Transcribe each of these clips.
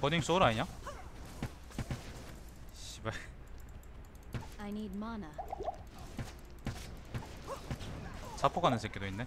버닝 소울 아니냐? 씨발. 가는 새끼도 있네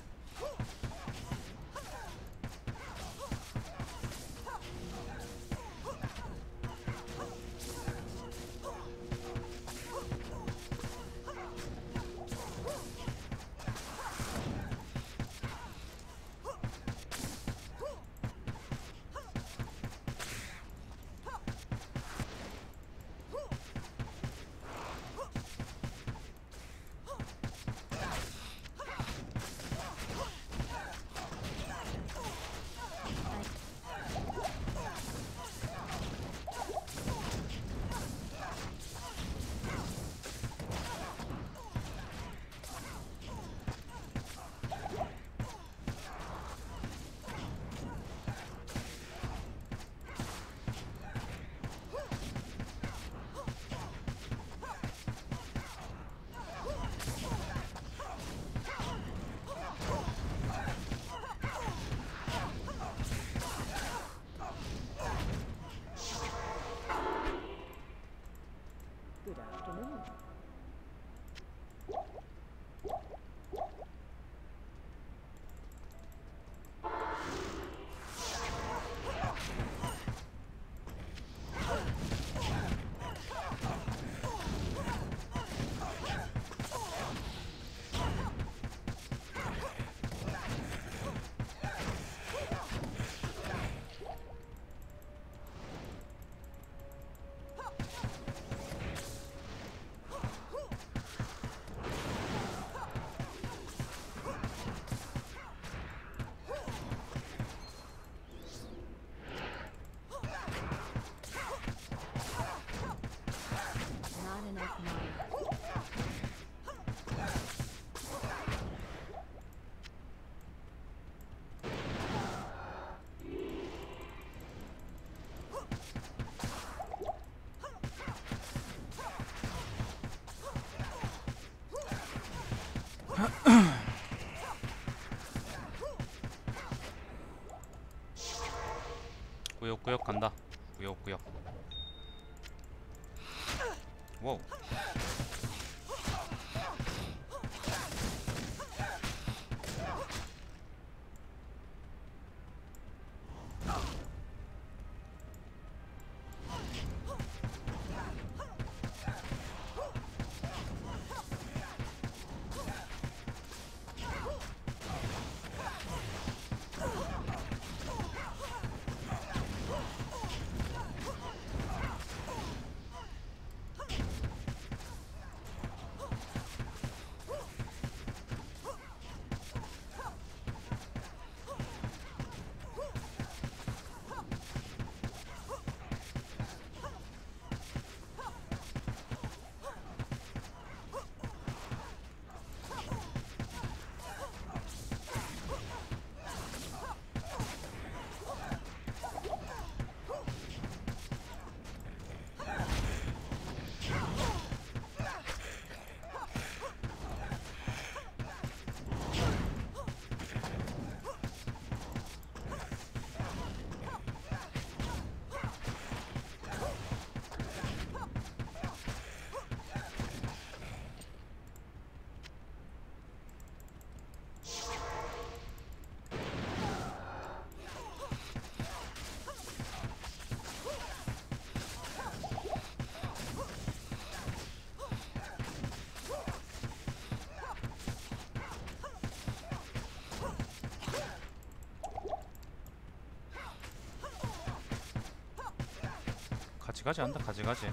같이 가지 않다 같이 가지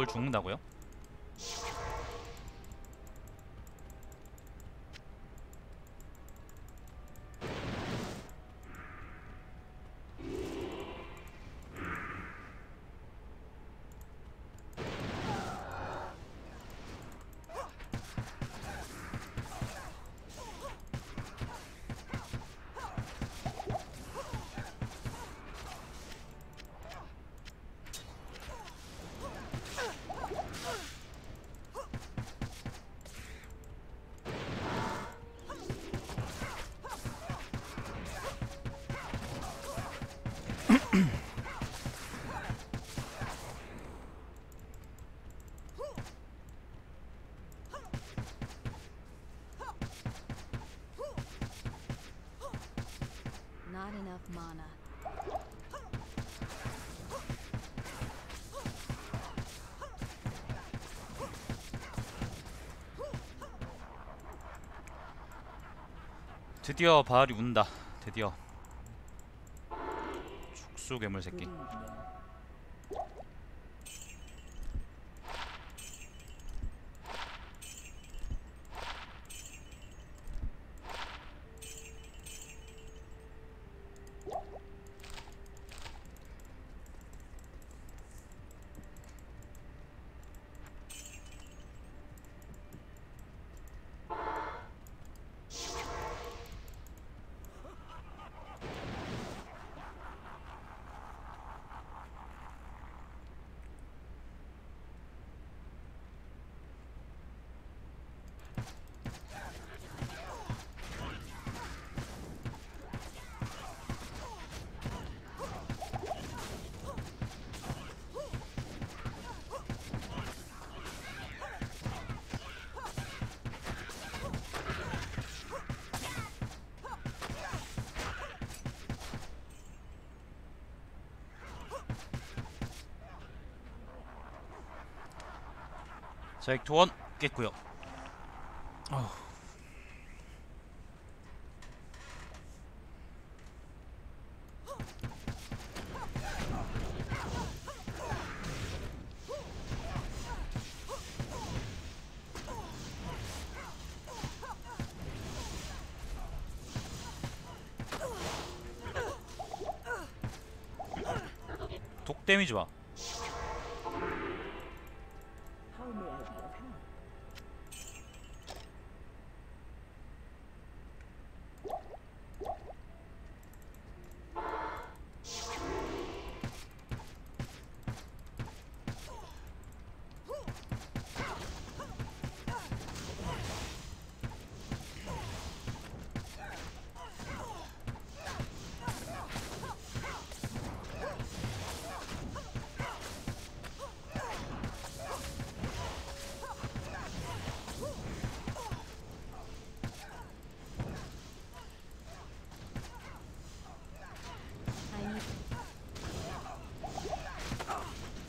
저걸 죽는다고요? Not enough mana. 드디어 바알이 운다. 드디어. 축수 괴물 새끼. 자, 도원 깼고요. 독 데미지 봐.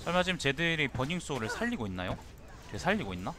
설마 지금 쟤들이 버닝 소울을 살리고 있나요? 되살리고 있나?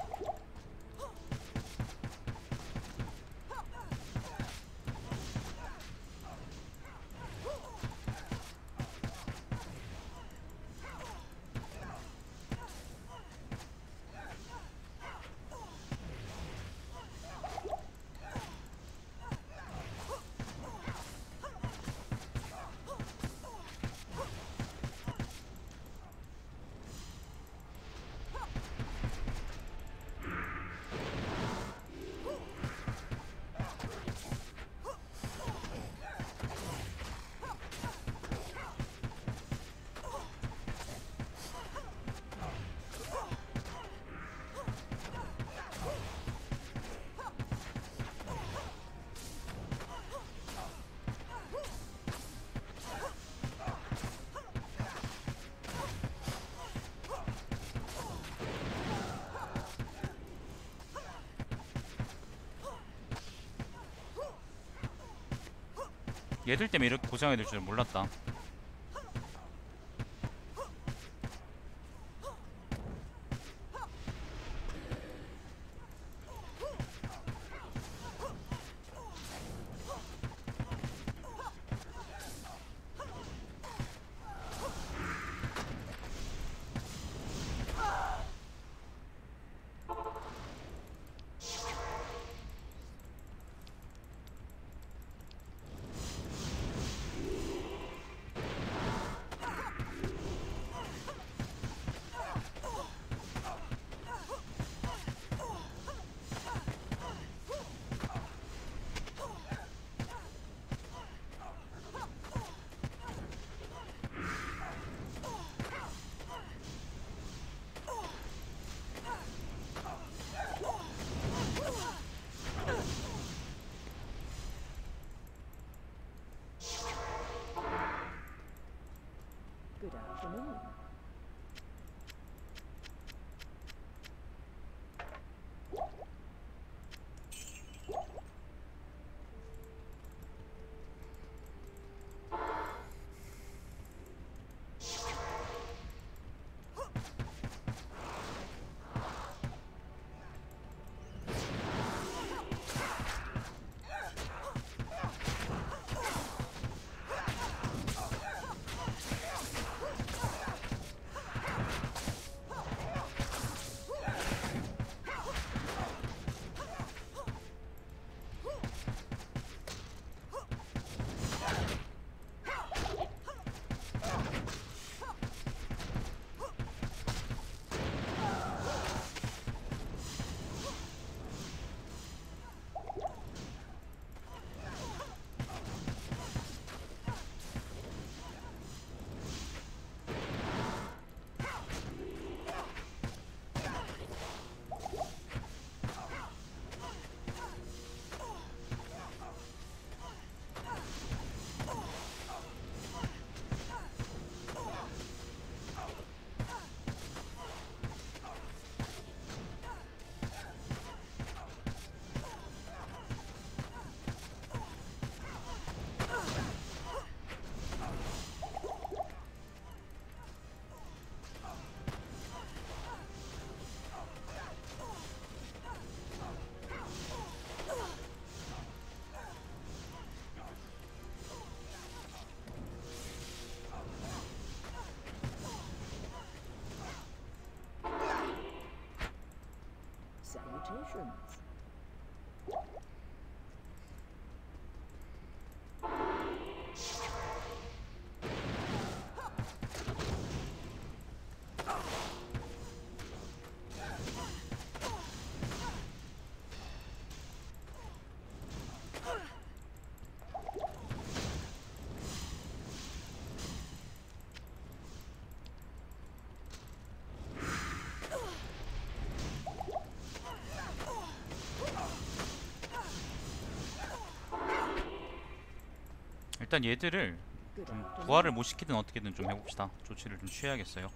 얘들 때문에 이렇게 고생하게 될줄 몰랐다. decision. 일단 얘들을 좀. 부활을 못 시키든 어떻게든 좀 해봅시다. 조치를 좀 취해야겠어요.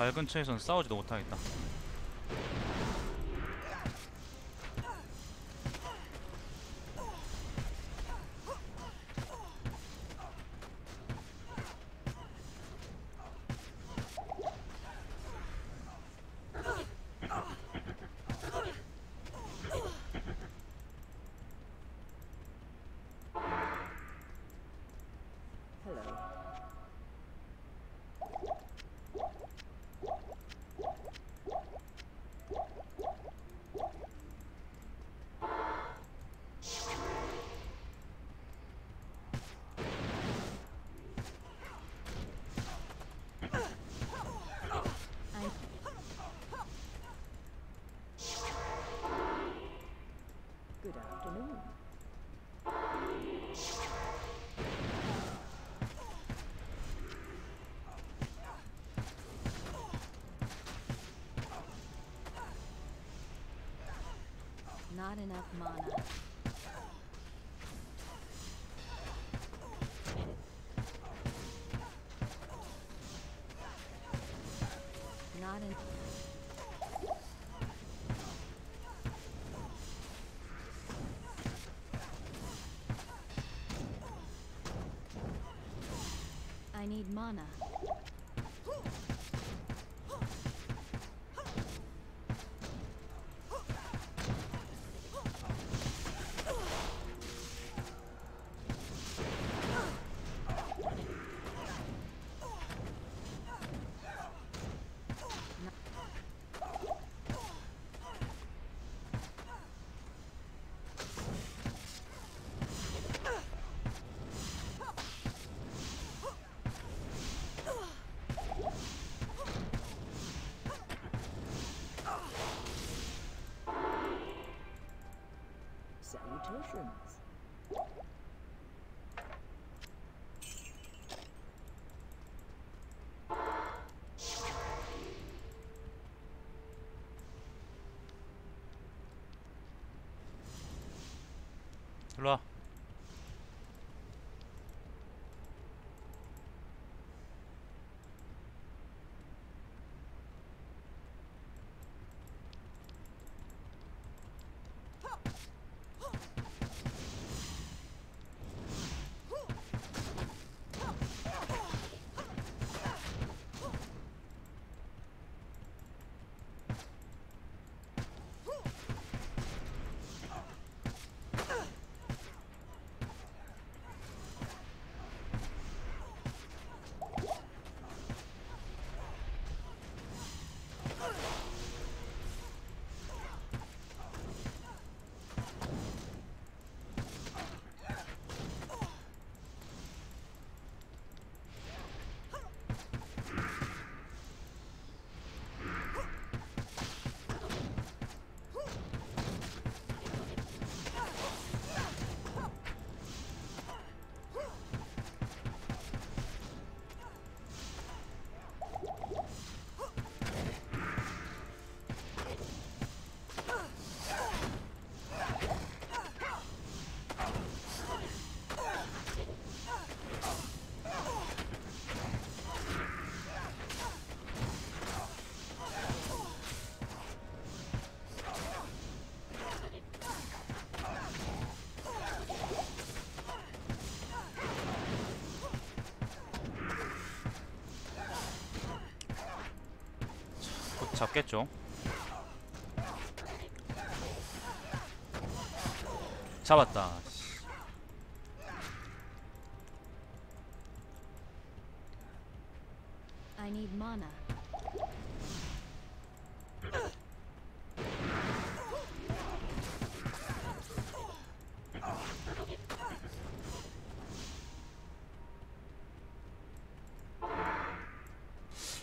발 근처에선 싸우지도 못하겠다. Enough mana. Not en- I need mana. Salutations. 일로 와. 잡겠죠. 잡았다. I need mana.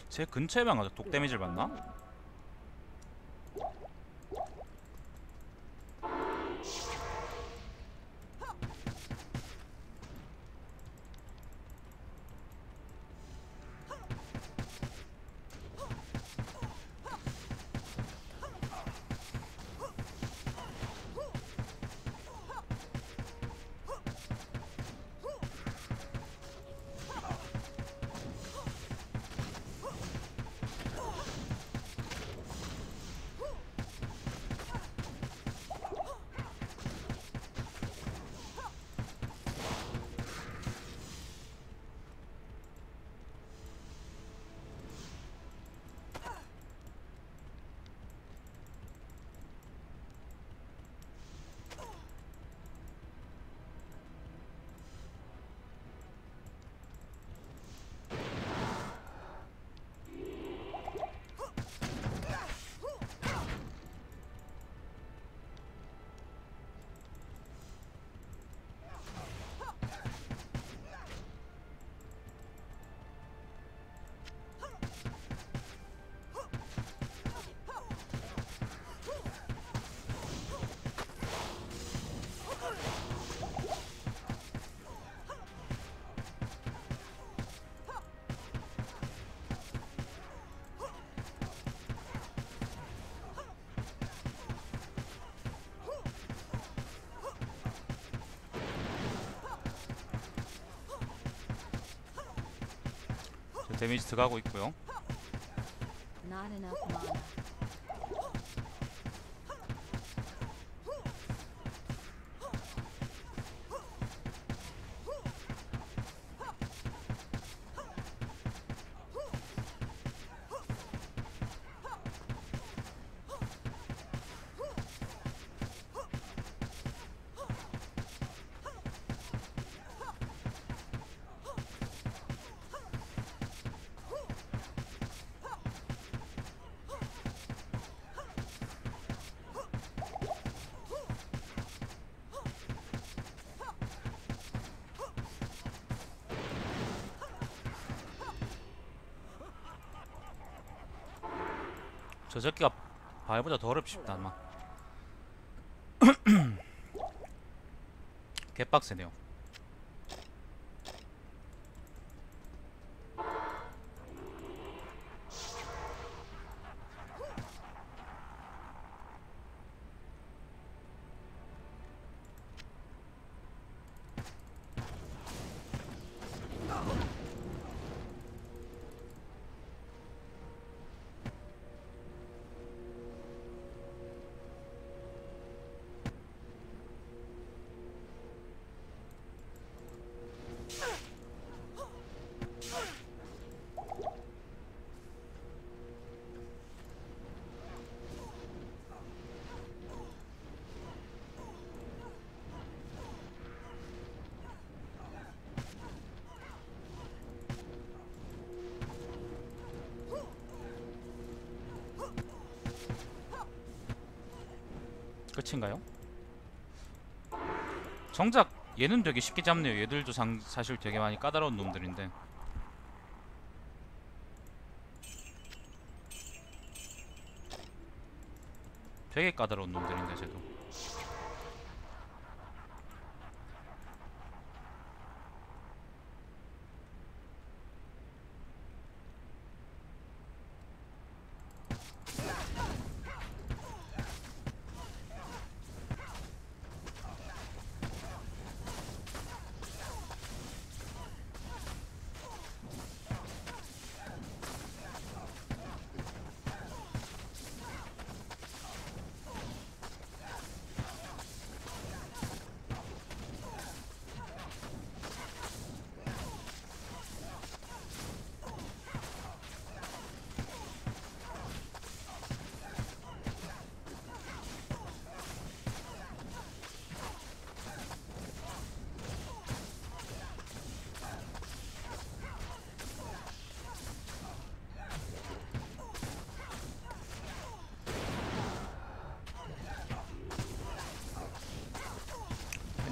제 근처에만 가서 독 데미지를 받나? 데미지 들어가고 있고요. Not enough mana. 저 새끼가 발보다 더 어렵십다 아마. 개빡세네요. 정작 얘는 되게 쉽게 잡네요. 얘들도 상, 사실 되게 많이 까다로운 놈들인데. 되게 까다로운 놈들인데 쟤도.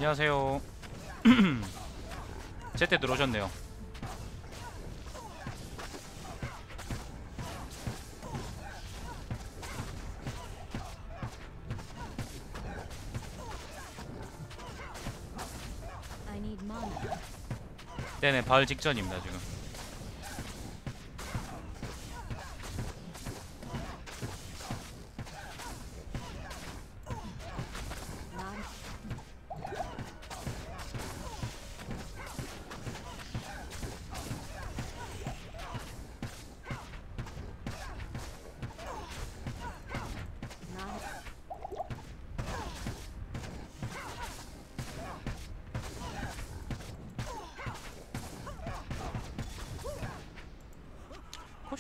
안녕하세요. 제때 들어오셨네요. 네네, 바을 직전입니다 지금.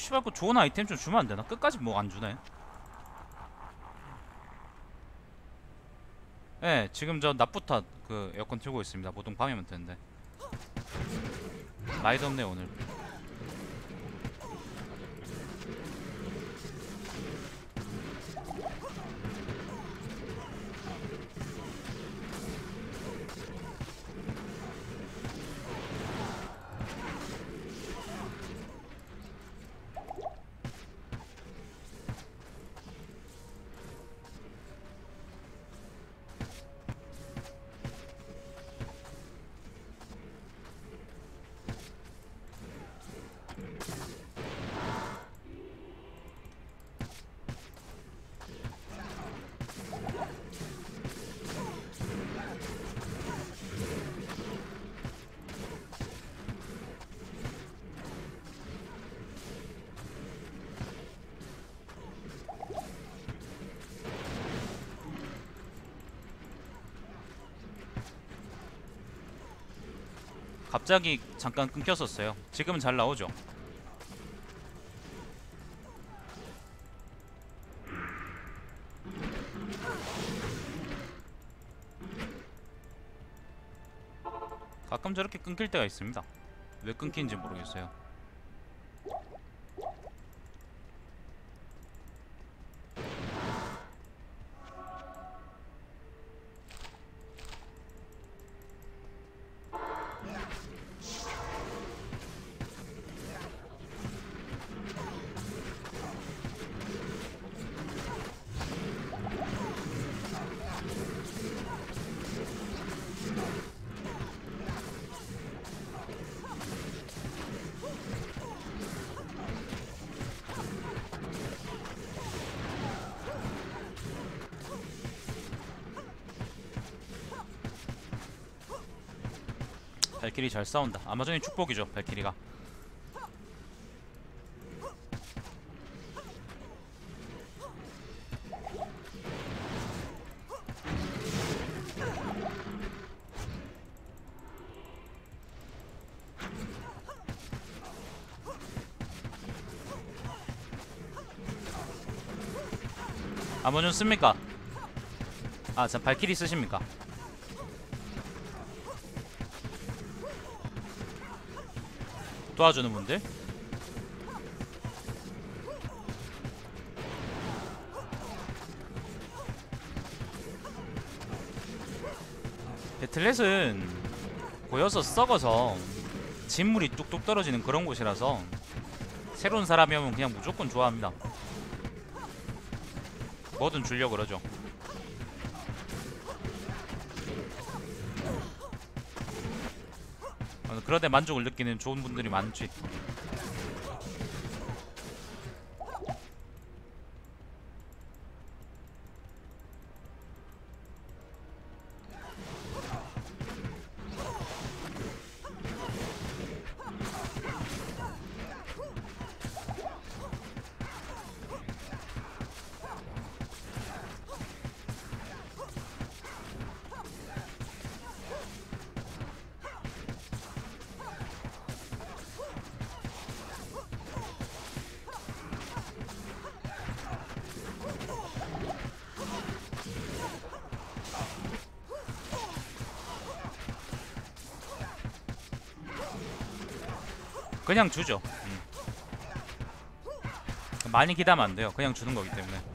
Not not 그 좋은 아이템 좀 주면 안 되나? 끝까지 뭐 안 주네. 네, 지금 저 낮부터 그 에어컨 틀고 있습니다. 보통 밤이면 되는데. 많이 덥네 오늘. 갑자기 잠깐 끊겼었어요. 지금은 잘 나오죠. 가끔 저렇게 끊길 때가 있습니다. 왜 끊기는지 모르겠어요. 발키리 잘 싸운다. 아마존이 축복이죠. 발키리가. 아마존 씁니까? 아, 자 발키리 쓰십니까? 도와주는 분들. 배틀넷은 보여서 썩어서 진물이 뚝뚝 떨어지는 그런 곳이라서 새로운 사람이 오면 그냥 무조건 좋아합니다. 뭐든 주려 그러죠 그러데 만족을 느끼는 좋은 분들이 많지. 그냥 주죠. 음. 많이 기다면 안 돼요. 그냥 주는 거기 때문에.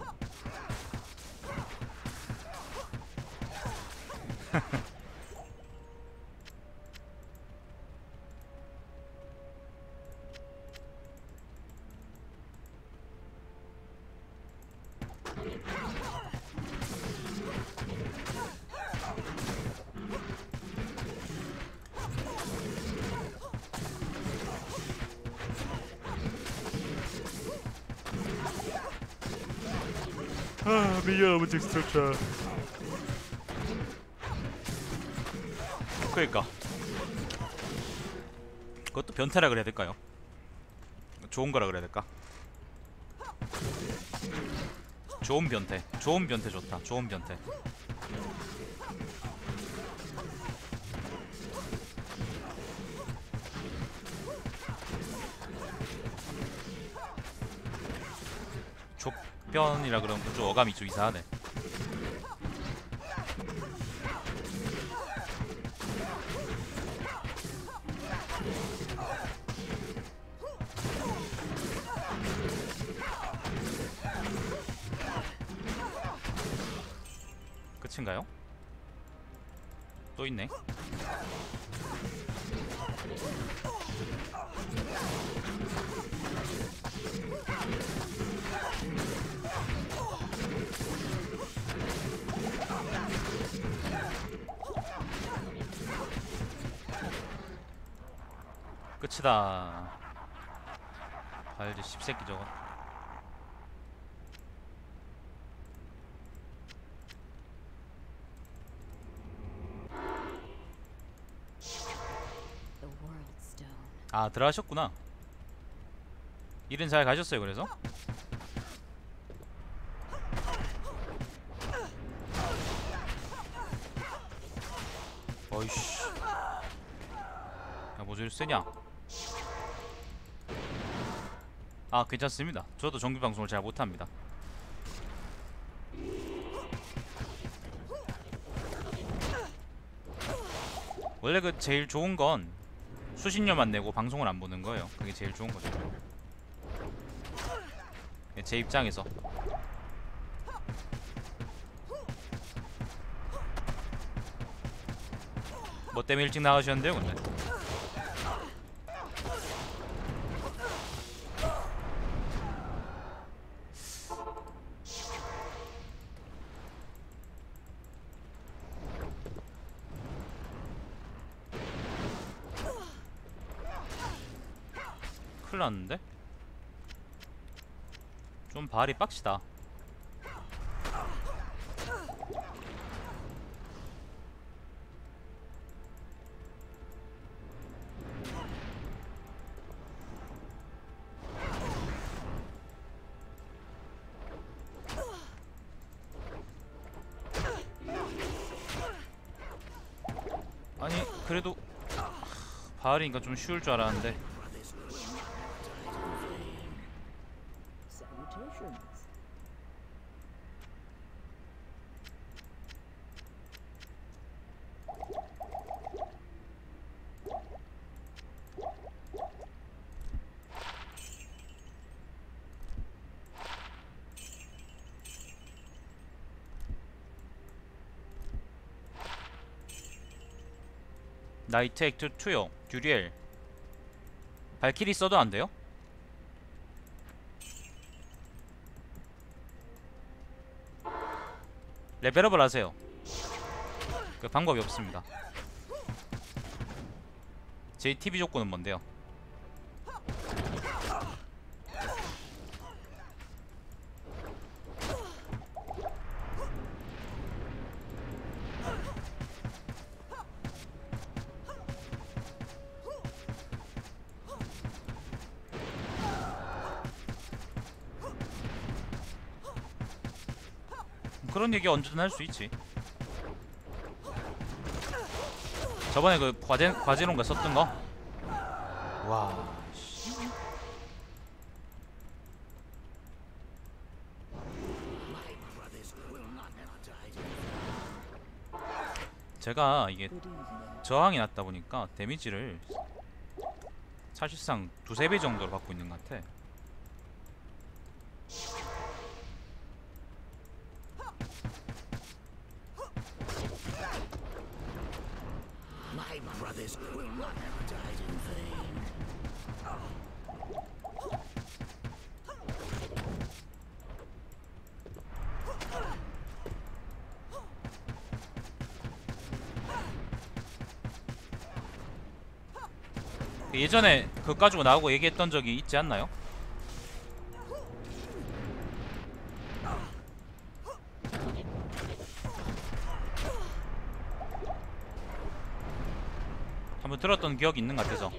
아, 미야 아버지 스트레차. 그러니까. 그것도 변태라 그래야 될까요? 좋은 거라 그래야 될까? 좋은 변태. 좋은 변태 좋다. 좋은 변태. 족변이라 그러면 좀 어감이 좀 이상하네. 끝이다. 봐야지 씹새끼 저거. 아 들어가셨구나. 일은 잘 가셨어요 그래서? 어이씨. 어딜 쓰냐? 아 괜찮습니다. 저도 정규 방송을 잘 못합니다. 원래 그 제일 좋은 건 수신료만 내고 방송을 안 보는 거예요. 그게 제일 좋은 거죠. 제 입장에서 뭐 때문에 일찍 나가셨는데요, 근데? 큰일 났는데? 좀 발이 빡시다. 아니 그래도 하, 바알이니까 좀 쉬울 줄 알았는데 나이트 액트 2요 듀리엘 발키리 써도 안 돼요? 레벨업을 하세요 그 방법이 없습니다 제 TV 조건은 뭔데요? 얘기 언제든 할 수 있지. 저번에 그 과제 과제론가 썼던 거. 와. 씨. 제가 이게. 저항이 낮다 보니까 데미지를 사실상 두세 배 정도로 받고 있는 것 같아. 예전에 그거 가지고 나오고 얘기했던 적이 있지 않나요? 한번 들었던 기억이 있는 것 같아서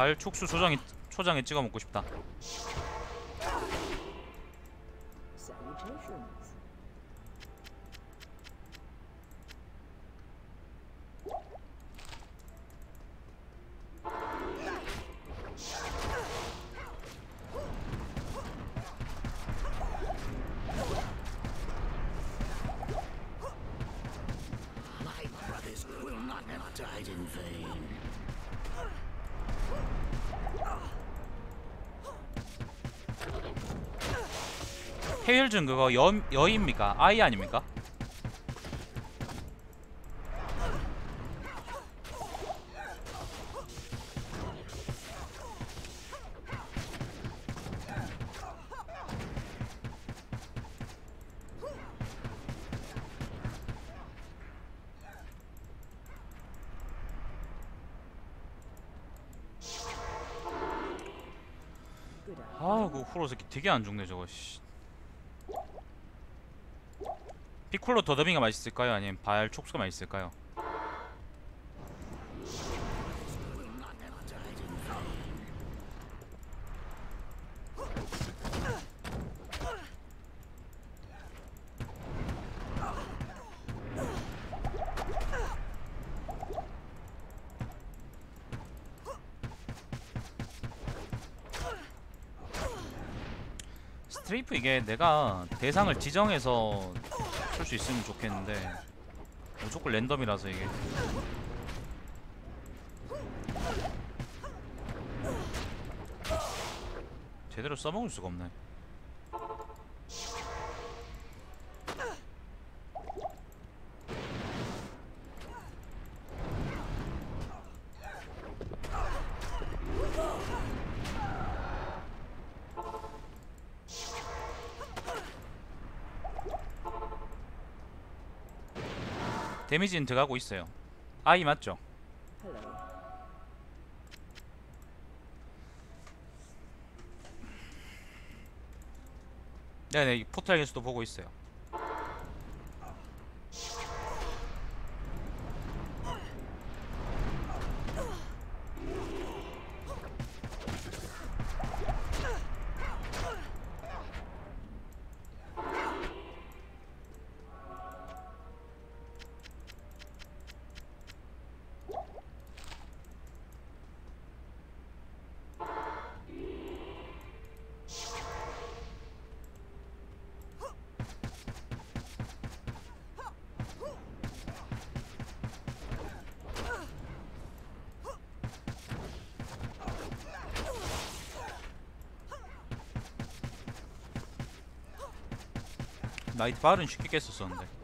발 촉수 초장에 초장에 찍어 먹고 싶다. 준 그거 여 여입니까? 아이 아닙니까? Good afternoon. 아, 그 후로 새끼 되게 안 죽네 저거. 씨. 콜로 더더빙이 맛있을까요? 아니면 발 촉수가 맛있을까요? 스트레이프 이게 내가 대상을 지정해서 출 수 있으면 좋겠는데 무조건 랜덤이라서 이게. 제대로 써먹을 수가 없네 데미지는 들어가고 있어요. 아이 맞죠? 네네 이 포탈에서도 보고 있어요 나이트 발은 쉽게 깼었었는데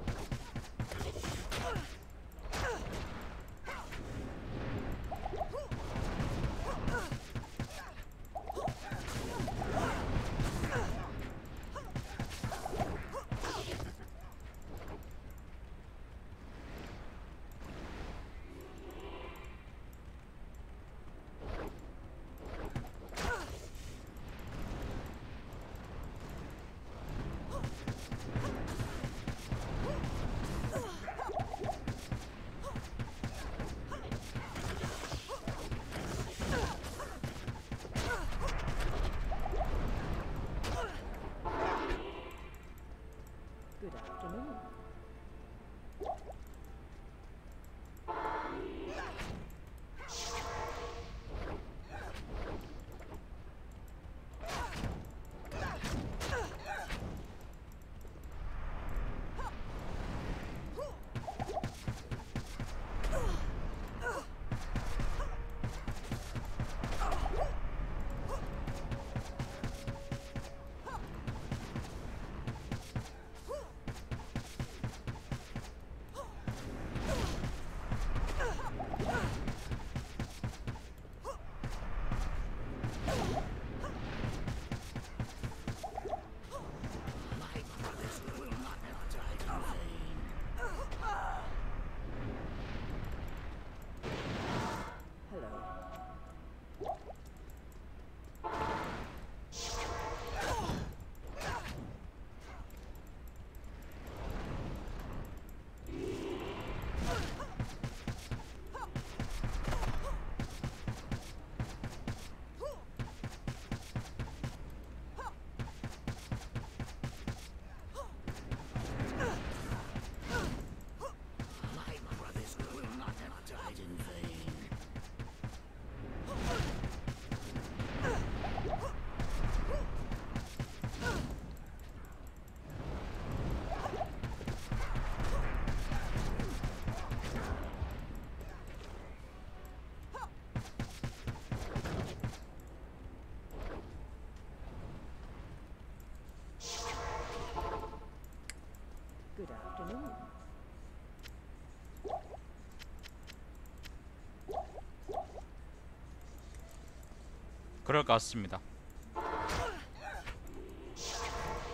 그럴 것 같습니다.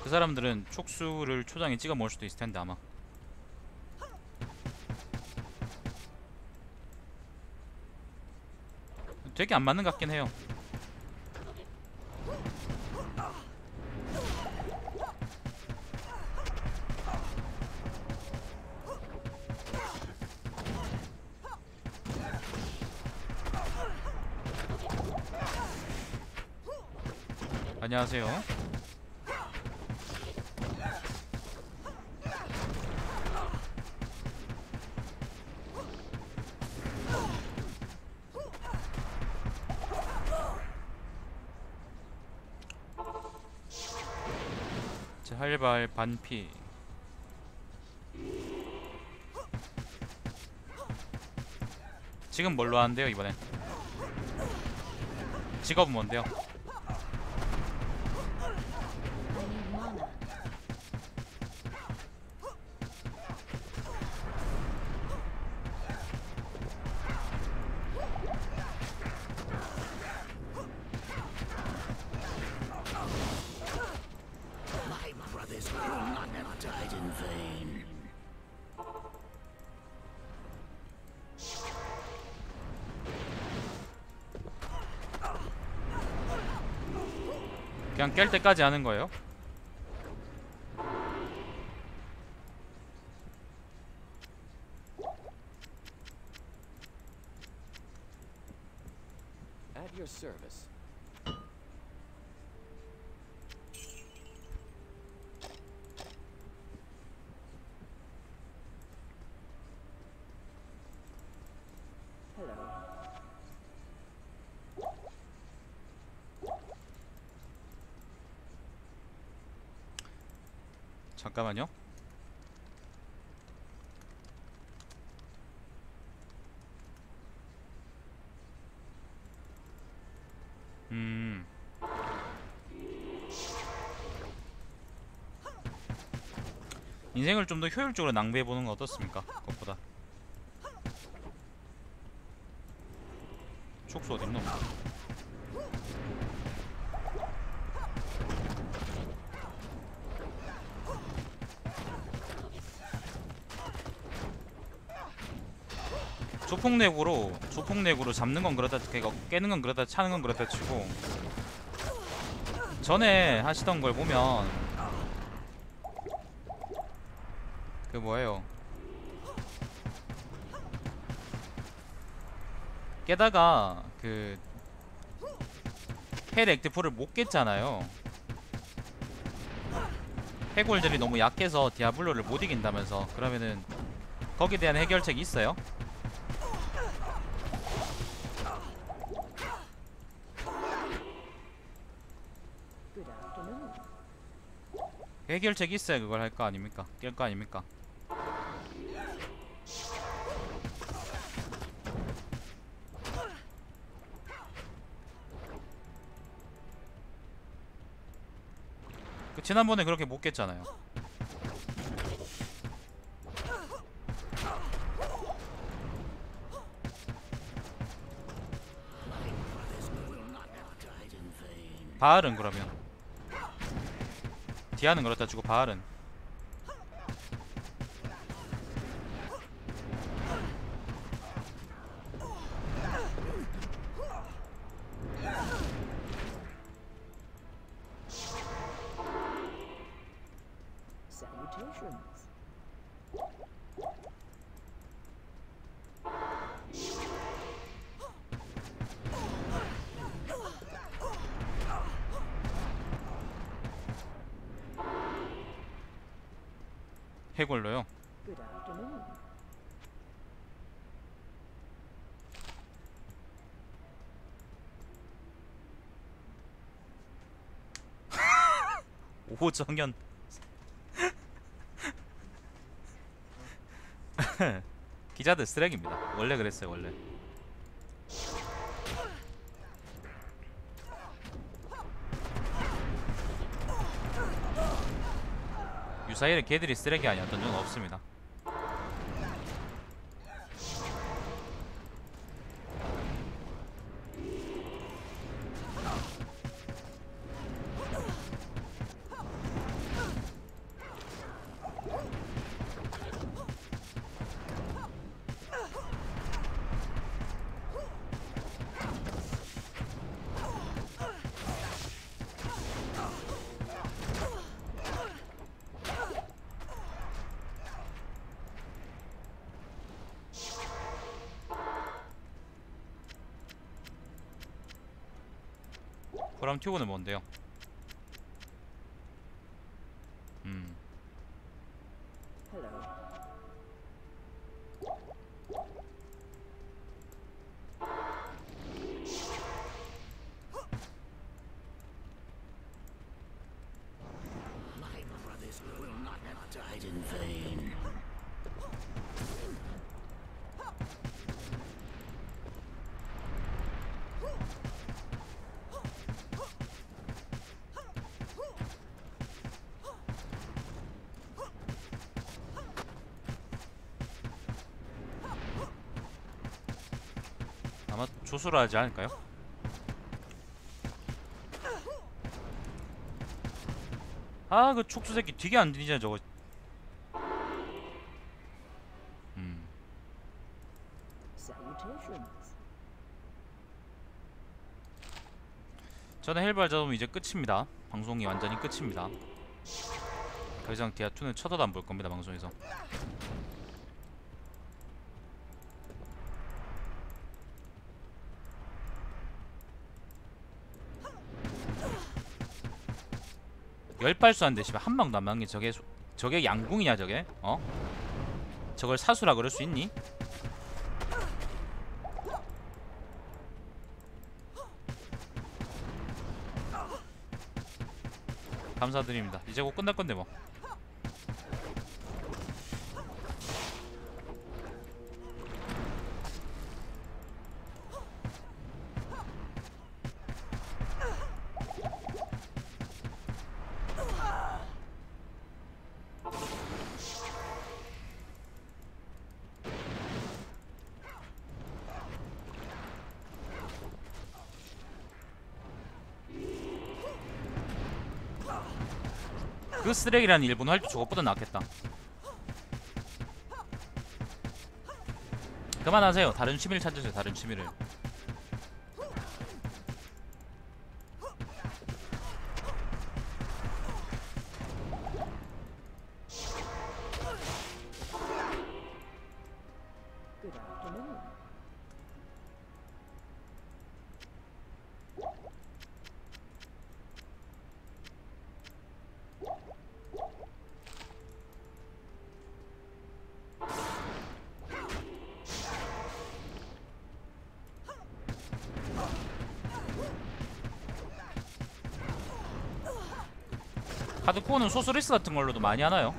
그 사람들은 촉수를 초장에 찍어 먹을 수도 있을 텐데 아마. 되게 안 맞는 것 같긴 해요 안녕하세요. 활발 반피. 지금 뭘로 하는데요 이번엔? 직업은 뭔데요? 깰 때까지 하는 거예요? 잠깐만요. 음. 인생을 좀 더 효율적으로 낭비해 보는 건 어떻습니까? 그것보다 촉수 어딨노? 조폭내구로 조폭내구로 잡는 건 그렇다 그러니까 깨는 건 그렇다 차는 건 그렇다 치고. 전에 하시던 걸 보면 그 뭐예요? 깨다가 그 헬 액티프를 못 깼잖아요. 해골들이 너무 약해서 디아블로를 못 이긴다면서 그러면은 거기에 대한 해결책이 있어요? 해결책이 있어야 그걸 할 거 아닙니까? 깰 거 아닙니까? 그 지난번에 그렇게 못 깼잖아요. 바알은 그러면 디아는 그렇다 치고 바알은 오정현 기자들 쓰레기입니다. 원래 그랬어요 원래. 유사일에 걔들이 쓰레기 아니었던 적은 없습니다. 튜브는 뭔데요? 음, Hello. My 아마 조 수를 하지 않을까요? 아 그 촉수 새끼 되게 안 들리잖아 저거. 음. 저는 헬발 잡으면 이제 끝입니다. 방송이 완전히 끝입니다. 더 이상 디아2는 쳐다도 안 볼 겁니다 방송에서 열 발수 한대 씨발 한 방도 안 맞는 게 저게 소- 저게 양궁이냐 저게 어? 저걸 사수라 그럴 수 있니? 감사드립니다. 이제 곧 끝날 건데 뭐. 쓰레기라는 일본 할때 저것보다 낫겠다. 그만하세요. 다른 취미를 찾으세요. 다른 취미를. 하드코어는 소스리스 같은 걸로도 많이 하나요?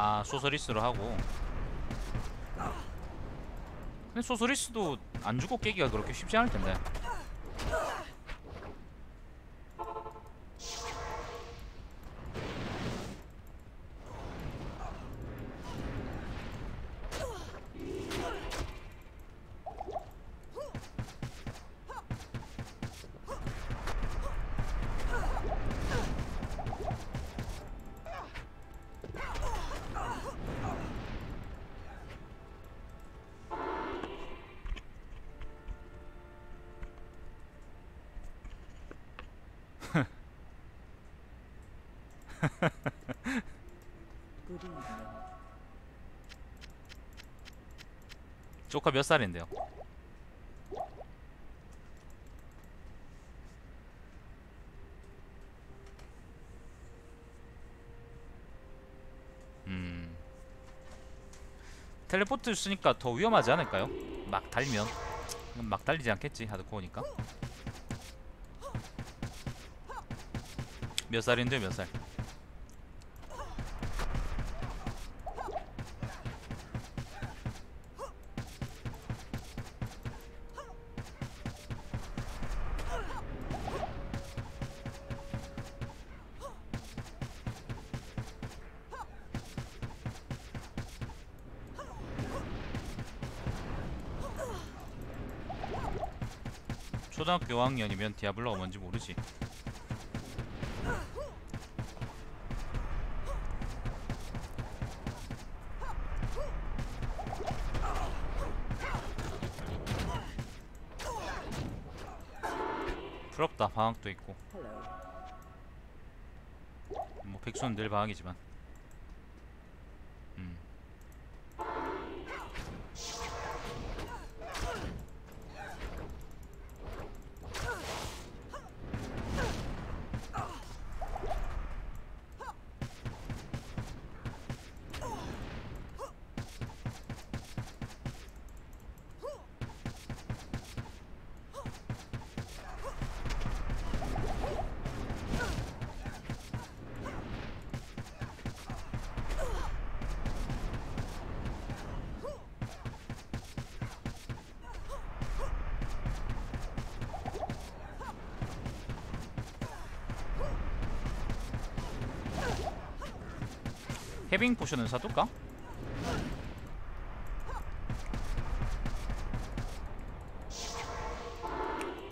아 소서리스로 하고. 근데 소서리스도 안 주고 깨기가 그렇게 쉽지 않을 텐데. 조카 몇 살인데요? 음. 텔레포트 쓰니까 더 위험하지 않을까요? 막 달면 음, 막 달리지 않겠지 하드코어니까 몇 살인데 몇 살? 초등학교 5학년이면 디아블로가 뭔지 모르지 부럽다 방학도 있고. 뭐 백수는 늘 방학이지만 해빙 포션은 사둘까?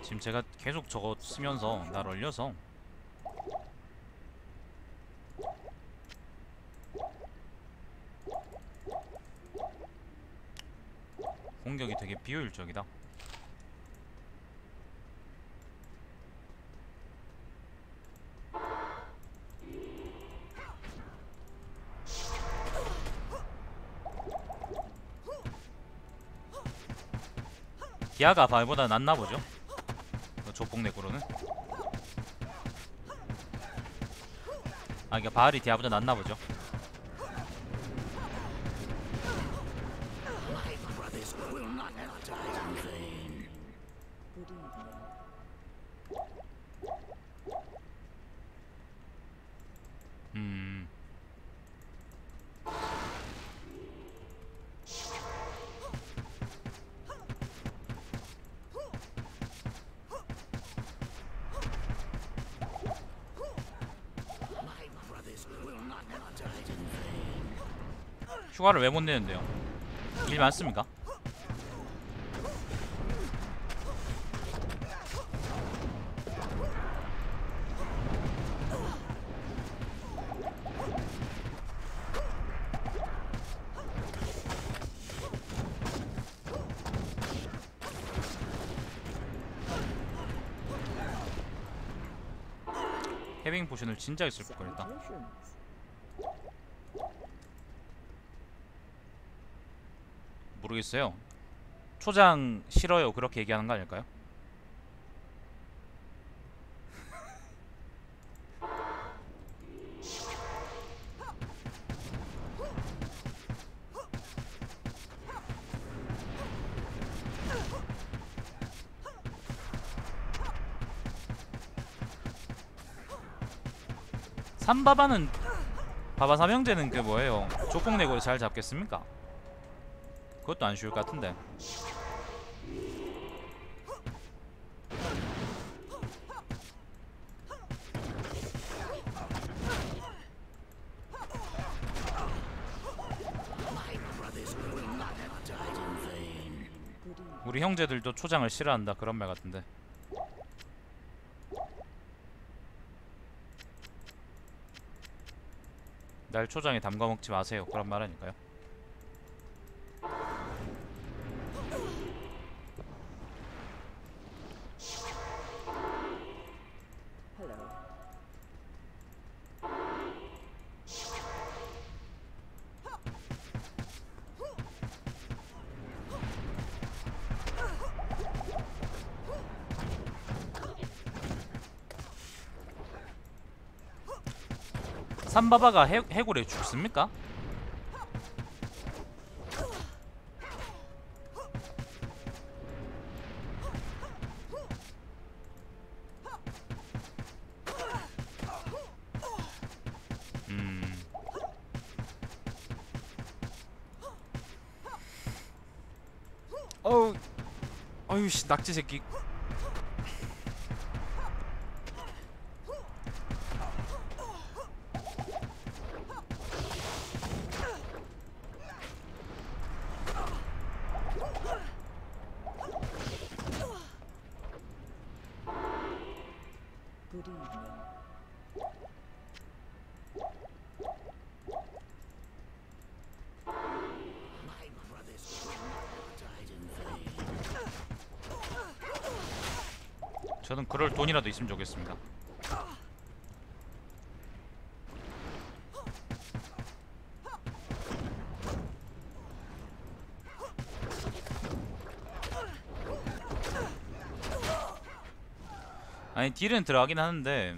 지금 제가 계속 저거 쓰면서 날 얼려서 공격이 되게 비효율적이다. 기아가 발보다 낫나 보죠. 그 조폭내구로는. 아, 그러니까 바알이 디아보다 낫나 보죠. 휴가를 왜 못 내는데요? 일 많습니까? 해빙 포션을 쓸걸 그랬다. Salutations. 모르겠어요. 초장 싫어요. 그렇게 얘기하는 거 아닐까요? 삼바바는 바바 삼형제는 그 뭐예요? 조폭 내고 잘 잡겠습니까? 그것도 안 쉬울 것 같은데. 우리 형제들도 초장을 싫어한다 그런 말 같은데. 날 초장에 담가 먹지 마세요. 그런 말 아닐까요? 삼바바가 해, 해골에 죽습니까? 음. 어우, 어유 씨 낙지 새끼. 돈이라도 있으면 좋겠습니다. 아니 딜은 들어가긴 하는데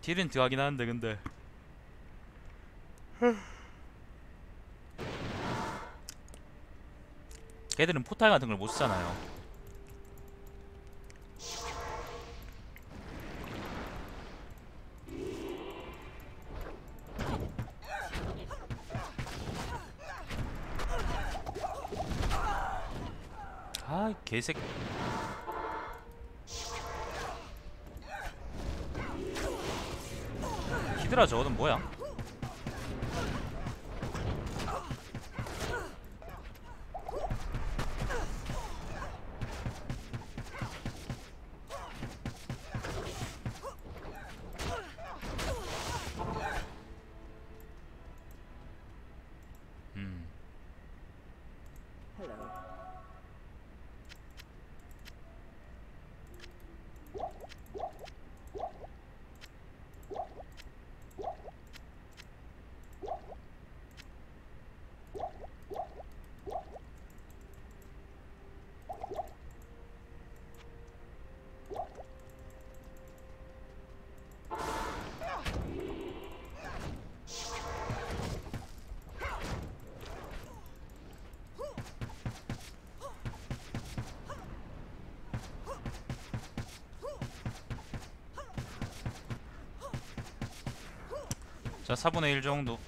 딜은 들어가긴 하는데 근데 걔들은 포탈 같은 걸 못 쓰잖아요. 아 개새끼 저거는 뭐야? 자 4분의 1 정도.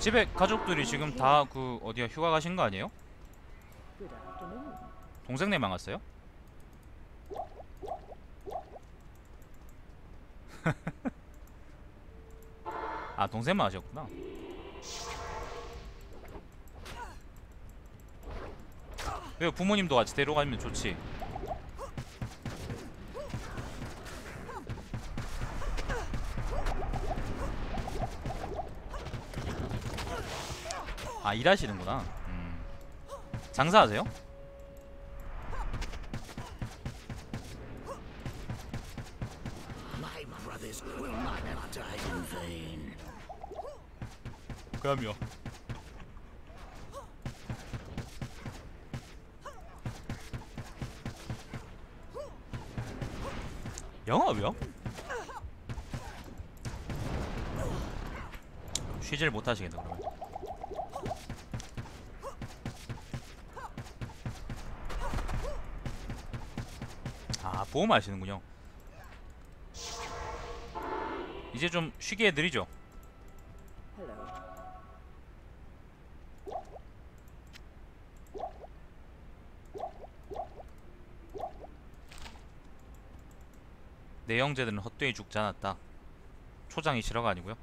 집에 가족들이 지금 다 그 어디야 휴가 가신 거 아니에요? 동생네 망했어요? 아 동생 망하셨구나 왜 부모님도 같이 데려가면 좋지 아 일하시는구나 음. 장사하세요? 그럼요. 영업이요? 쉬질 못하시겠네 그러면. 아 보험 하시는군요. 이제 좀 쉬게 해드리죠. 내 형제들은 헛되이 죽지 않았다. 초장이 싫어가 아니고요.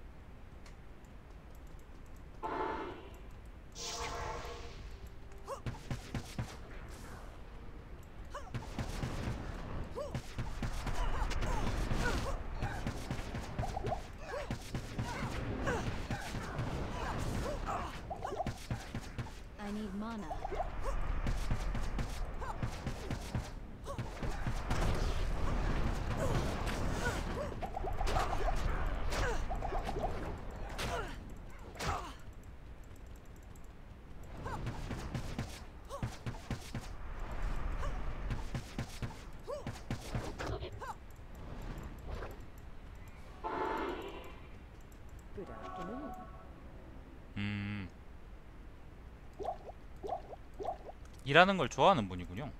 일하는 걸 좋아하는 분이군요.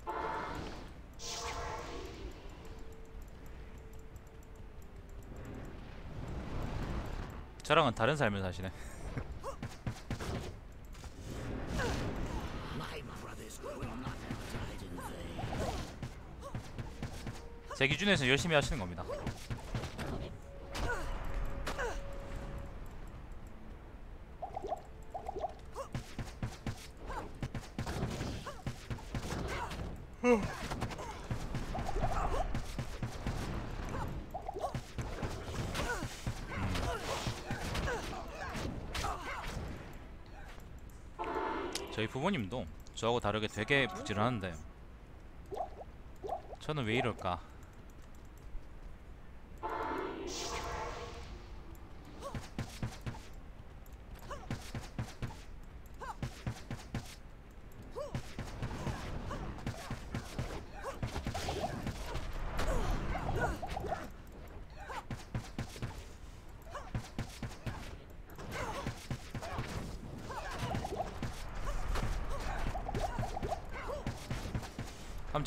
저랑은 다른 삶을 사시네. 제 기준에서 열심히 하시는 겁니다. 저희 부모님도 저하고 다르게 되게 부지런한데 저는 왜 이럴까?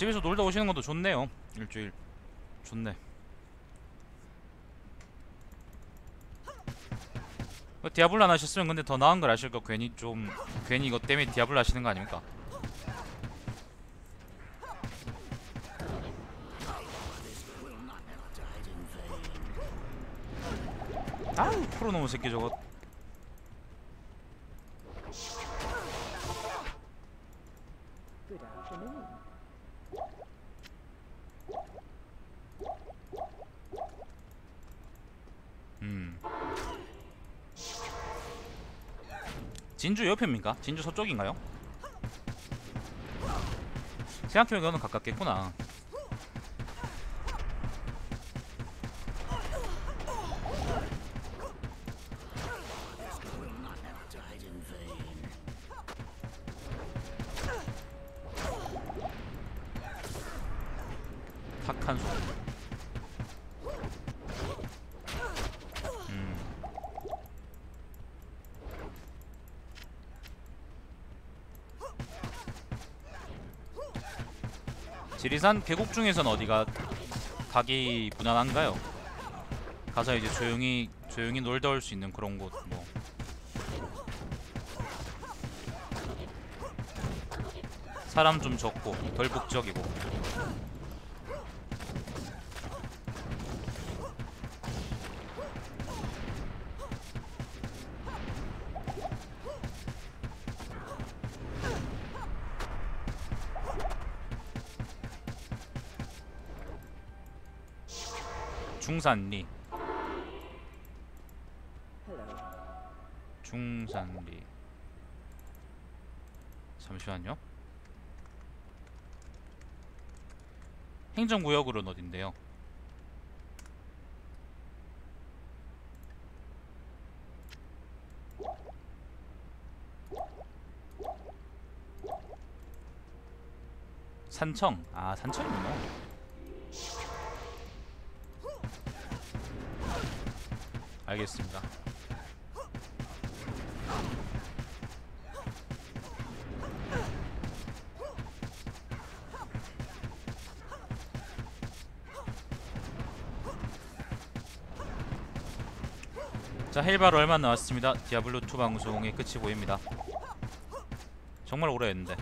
집에서 놀다 오시는 것도 좋네요. 일주일 좋네. 그 디아블로 안 하셨으면 근데 더 나은 걸 아실 거 괜히 좀 괜히 이것 때문에 디아블로 하시는 거 아닙니까? 아우 프로놈의 새끼 저거. 진주 옆입니까? 진주 서쪽인가요? 생각해보면 가깝겠구나. Will not have died in vain. 탁한 소리. 지리산 계곡 중에서는 어디가 가기 무난한가요? 가서 이제 조용히 조용히 놀다 올 수 있는 그런 곳 뭐. 사람 좀 적고 덜 북적이고 중산리. 중산리 잠시만요 행정구역으로는 어딘데요? 산청 아 산청이구나 알겠습니다. 자 헬바로 얼마 나왔습니다. 디아블로2 방송의 끝이 보입니다. 정말 오래 했는데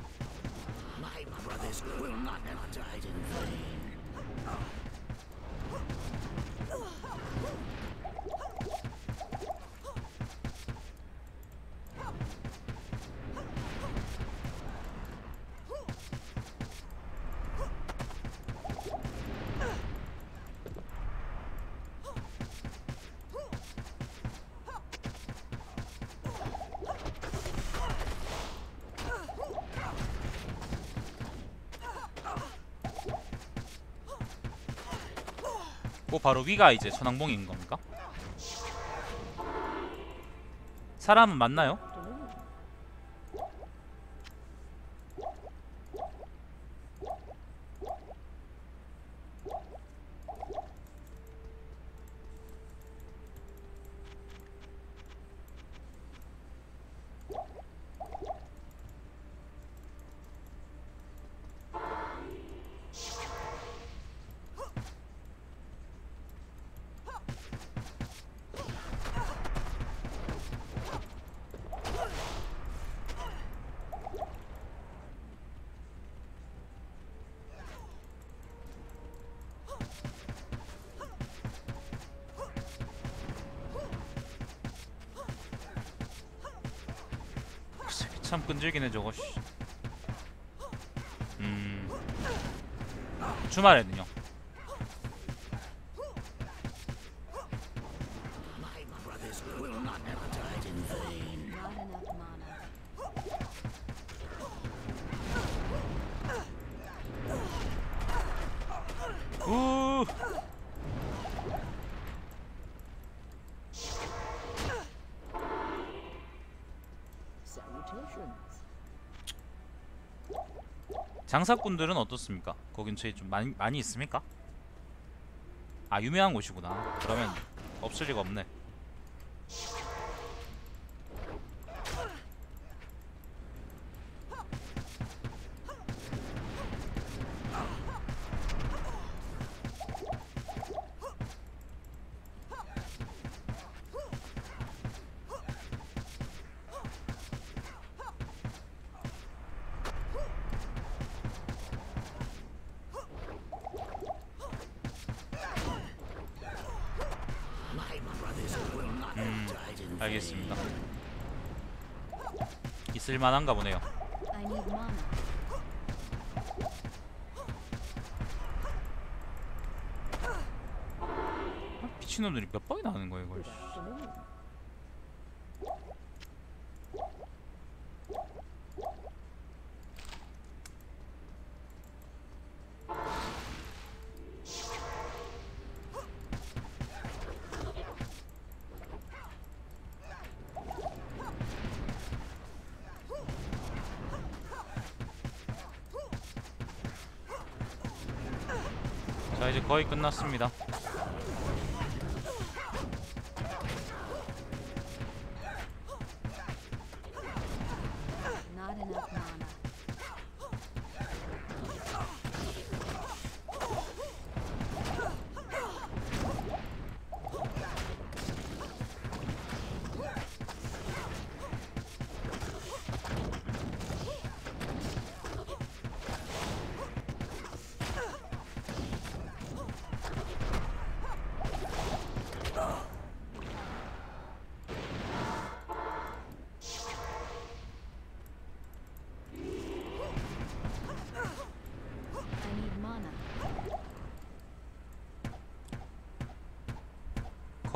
그 바로 위가 이제 천왕봉인 겁니까? 사람은 맞나요? Afternoon. 그 새끼 참 끈질기네 저거 씨. 음 주말에는요 장사꾼들은 어떻습니까? 거긴저희 좀 많이 많이 있습니까? 아 유명한 곳이구나 그러면 없을 리가 없네 알겠습니다. 있을 만한가 보네요. 아, 미친놈들이 몇 번이나 하는 거야 이걸 거의 끝났습니다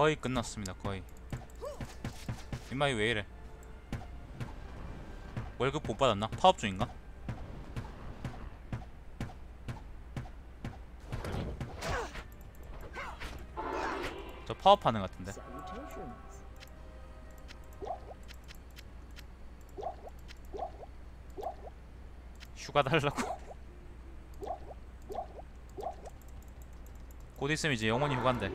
거의 끝났습니다 거의 임마이 왜 이래 월급 못 받았나? 파업 중인가? 저 파업하는 것 같은데. 휴가 달라고 곧 있으면 이제 영원히 휴가인데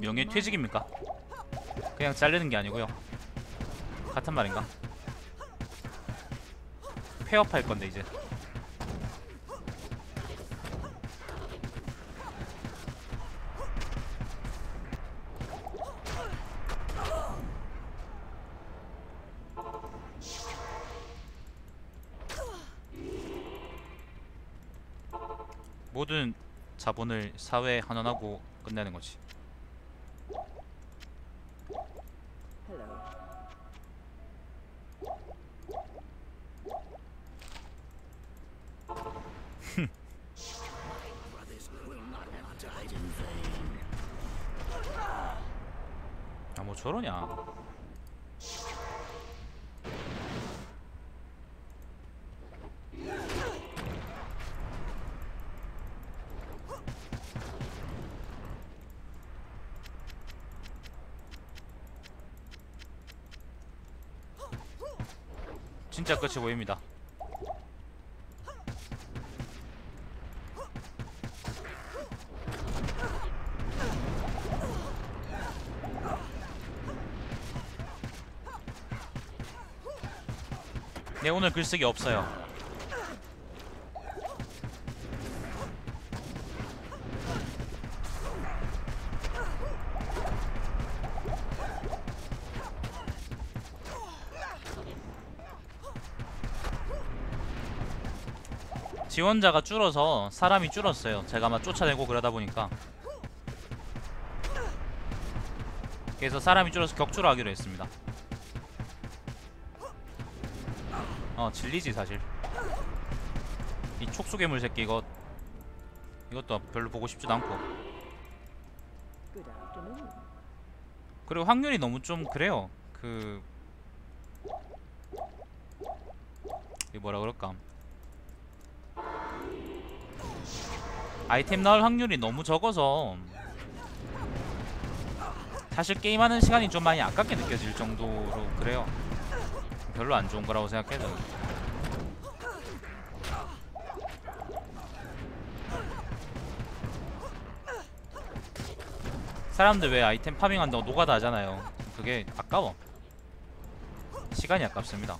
명예. 퇴직입니까? 그냥 자르는 게 아니고요 같은 말인가? 폐업할 건데 이제 모든 자본을 사회에 환원하고 끝내는 거지 Hello. Brothers will not have died in vain. 아 뭐 저러냐 진짜 끝이 보입니다. 네 오늘 글쓰기 없어요 지원자가 줄어서 사람이 줄었어요. 제가 막 쫓아내고 그러다 보니까. 그래서 사람이 줄어서 격주로 하기로 했습니다. 어 질리지 사실. 이 촉수괴물 새끼 이거 이것도 별로 보고 싶지도 않고. 그리고 확률이 너무 좀 그래요. 그 이게 뭐라 그럴까 아이템 나올 확률이 너무 적어서 사실 게임하는 시간이 좀 많이 아깝게 느껴질 정도로 그래요. 별로 안 좋은 거라고 생각해요 저는. 사람들 왜 아이템 파밍한다고 노가다 하잖아요. 그게 아까워. 시간이 아깝습니다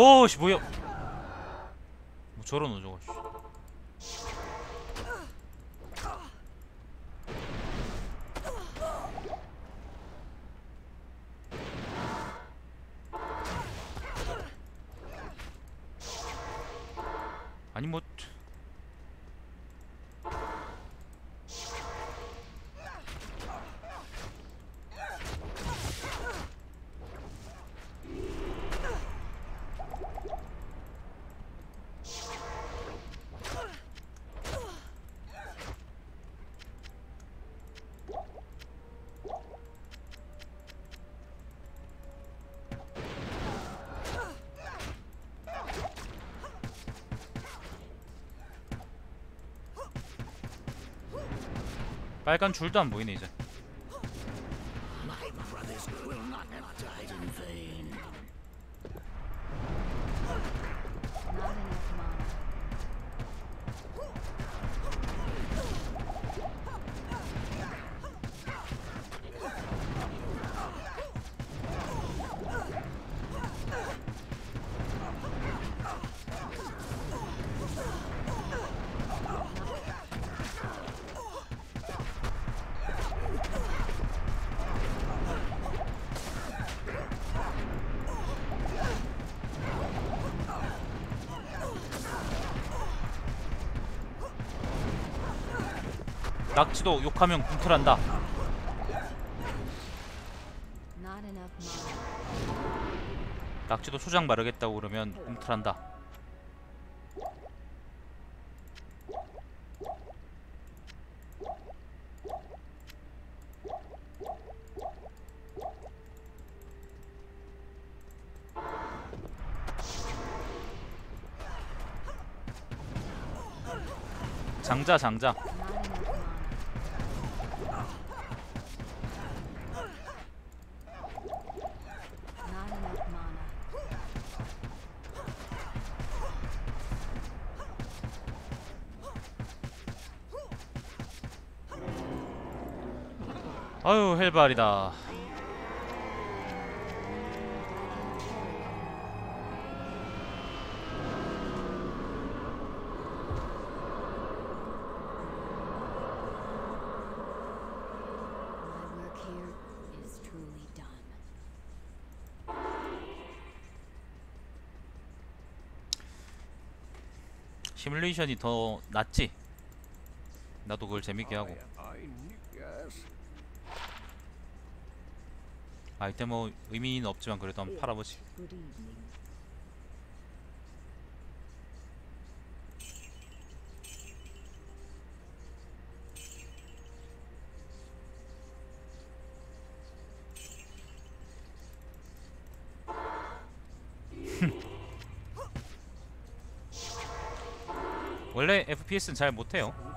오씨 뭐야. 뭐 저런 어저거 씨. 아니 뭐 빨간 줄도 안 보이네 이제 낙지도 욕하면 mana. 낙지도 초장 마르겠다고 그러면 꿈틀한다 장자 장자 done. 시뮬레이션이 더 낫지? 나도 그걸 재밌게 하고 아이템 뭐 의미는 없지만 그래도 한번 팔아보지. 원래 FPS는 잘 못해요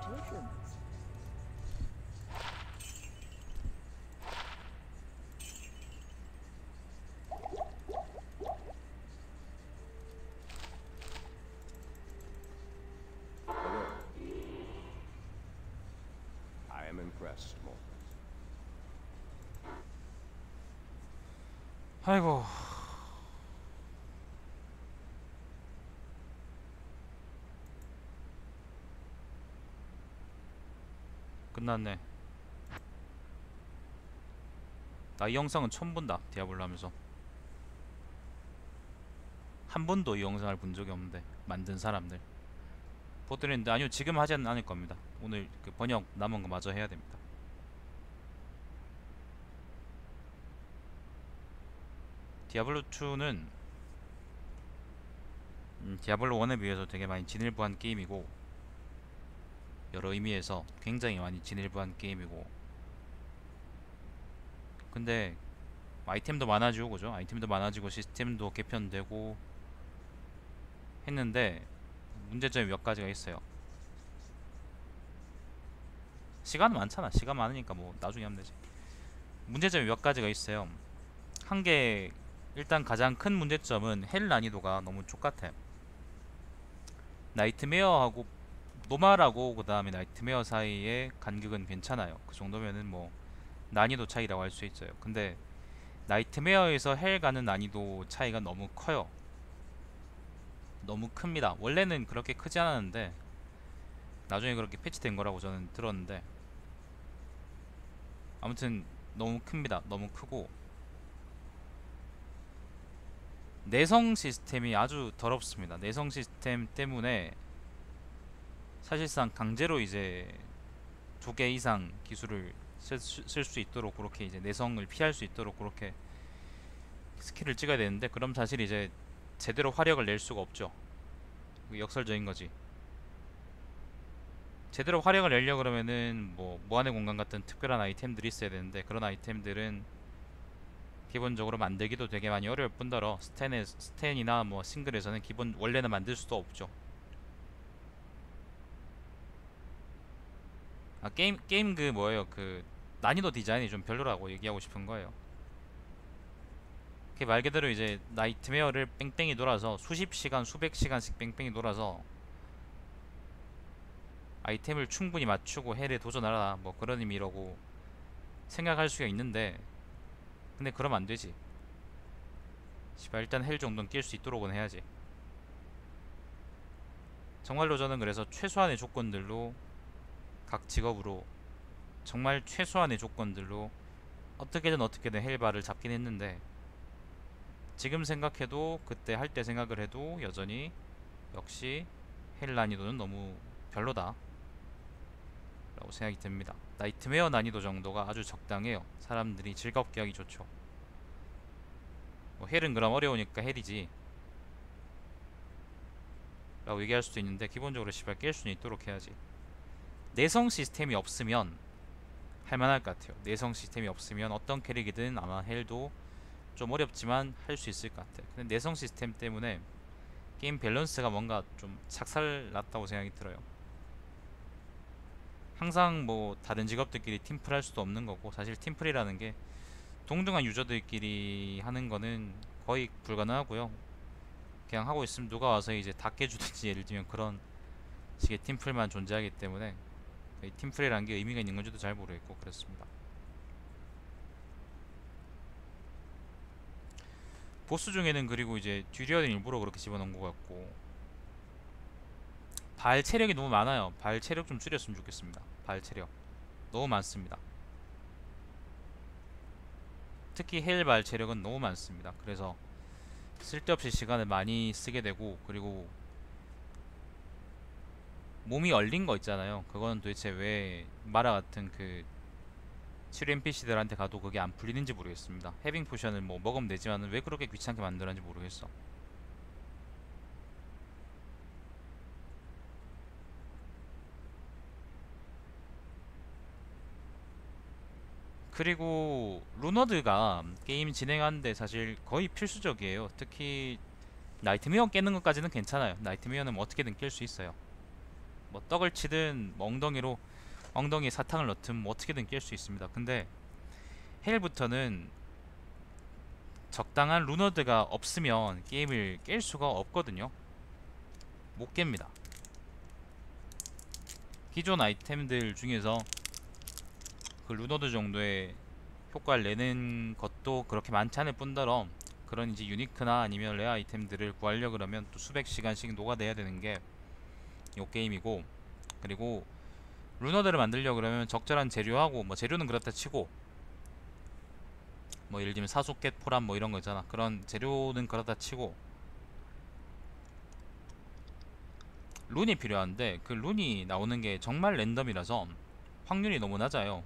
끝났네. 나 이 영상은 처음 본다 디아블로 하면서. 한 번도 이 영상을 본 적이 없는데 만든 사람들. 보드랬는데 아니요 지금 하지는 않을 겁니다. 오늘 그 번역 남은 거 마저 해야 됩니다. 디아블로 2는 음, 디아블로 1에 비해서 되게 많이 진일보한 게임이고 여러 의미에서 굉장히 많이 진일보한 게임이고 근데 아이템도 많아지고 그죠? 아이템도 많아지고 시스템도 개편되고 했는데 문제점이 몇 가지가 있어요. 시간 많잖아. 시간 많으니까 뭐 나중에 하면 되지. 문제점이 몇 가지가 있어요. 한 개 일단 가장 큰 문제점은 헬 난이도가 너무 족같아. nightmare하고 normal하고 그 다음에 nightmare 사이의 간격은 괜찮아요. 그 정도면은 뭐 난이도 차이라고 할 수 있어요. 근데 nightmare에서 hell 가는 난이도 차이가 너무 커요. 너무 큽니다. 원래는 그렇게 크지 않았는데 나중에 그렇게 패치된 거라고 저는 들었는데 아무튼 너무 큽니다. 너무 크고 내성 시스템이 아주 더럽습니다. 내성 시스템 때문에 사실상 강제로 이제 두 개 이상 기술을 쓸수 있도록 그렇게 이제 내성을 피할 수 있도록 그렇게 스킬을 찍어야 되는데 그럼 사실 이제 제대로 화력을 낼 수가 없죠. 그 역설적인 거지. 제대로 화력을 내려 그러면은 뭐 무한의 공간 같은 특별한 아이템들이 있어야 되는데 그런 아이템들은 기본적으로 만들기도 되게 많이 어려울 뿐더러 스탠에 스탠이나 뭐 싱글에서는 기본 원래는 만들 수도 없죠. 아 게임 게임 그 뭐예요 그 난이도 디자인이 좀 별로라고 얘기하고 싶은 거예요. 그게 말 그대로 이제 nightmare를 뺑뺑이 돌아서 수십 시간 수백 시간씩 뺑뺑이 돌아서 아이템을 충분히 맞추고 hell에 도전하라 뭐 그런 의미라고 생각할 수가 있는데 근데 그러면 안 되지. 씨발 일단 hell 정도는 깰 수 있도록은 해야지. 정말로 저는 그래서 최소한의 조건들로 각 직업으로 정말 최소한의 조건들로 어떻게든 어떻게든 hell 바알을 잡긴 했는데 지금 생각해도 그때 할 때 생각을 해도 여전히 역시 hell 난이도는 너무 별로다 라고 생각이 듭니다. nightmare 난이도 정도가 아주 적당해요. 사람들이 즐겁게 하기 좋죠. 뭐 hell은 그럼 어려우니까 hell이지 라고 얘기할 수도 있는데 기본적으로 시발 깰 수는 있도록 해야지 내성 시스템이 없으면 할만할 것 같아요. 내성 시스템이 없으면 어떤 캐릭이든 아마 hell도 좀 어렵지만 할 수 있을 것 같아요. 근데 내성 시스템 때문에 게임 밸런스가 뭔가 좀 착살났다고 생각이 들어요. 항상 뭐 다른 직업들끼리 팀플 할 수도 없는 거고 사실 팀플이라는 게 동등한 유저들끼리 하는 거는 거의 불가능하고요. 그냥 하고 있으면 누가 와서 이제 다 깨주든지 예를 들면 그런 식의 팀플만 존재하기 때문에 이 팀플이라는 게 의미가 있는 건지도 잘 모르겠고 그렇습니다. 보스 중에는 그리고 이제 듀리언을 일부러 그렇게 집어넣은 것 같고 발 체력이 너무 많아요. 발 체력 좀 줄였으면 좋겠습니다. 발 체력 너무 많습니다. 특히 헬발 체력은 너무 많습니다. 그래서 쓸데없이 시간을 많이 쓰게 되고 그리고 몸이 얼린 거 있잖아요 그거는 도대체 왜 마라 같은 그 치료 NPC들한테 가도 그게 안 풀리는지 모르겠습니다. 해빙 potion을 뭐 먹으면 되지만 왜 그렇게 귀찮게 만들었는지 모르겠어. 그리고 runeword가 게임 진행하는데 사실 거의 필수적이에요. 특히 nightmare 깨는 것까지는 괜찮아요. nightmare는 뭐 어떻게든 깰 수 있어요. 뭐 떡을 치든 뭐 엉덩이로 엉덩이에 사탕을 넣든 뭐 어떻게든 깰 수 있습니다. 근데 hell부터는 적당한 runeword가 없으면 게임을 깰 수가 없거든요. 못 깹니다. 기존 아이템들 중에서 그 runeword 정도의 효과를 내는 것도 그렇게 많지 않을 뿐더러 그런 이제 unique나 아니면 rare 아이템들을 구하려 그러면 또 수백 시간씩 녹아내야 되는 게 요 게임이고 그리고 runeword들을 만들려 그러면 적절한 재료하고 뭐 재료는 그렇다 치고 뭐 예를 들면 사 socket polearm 뭐 이런 거 있잖아. 그런 재료는 그렇다 치고 rune이 필요한데 그 rune이 나오는 게 정말 랜덤이라서 확률이 너무 낮아요.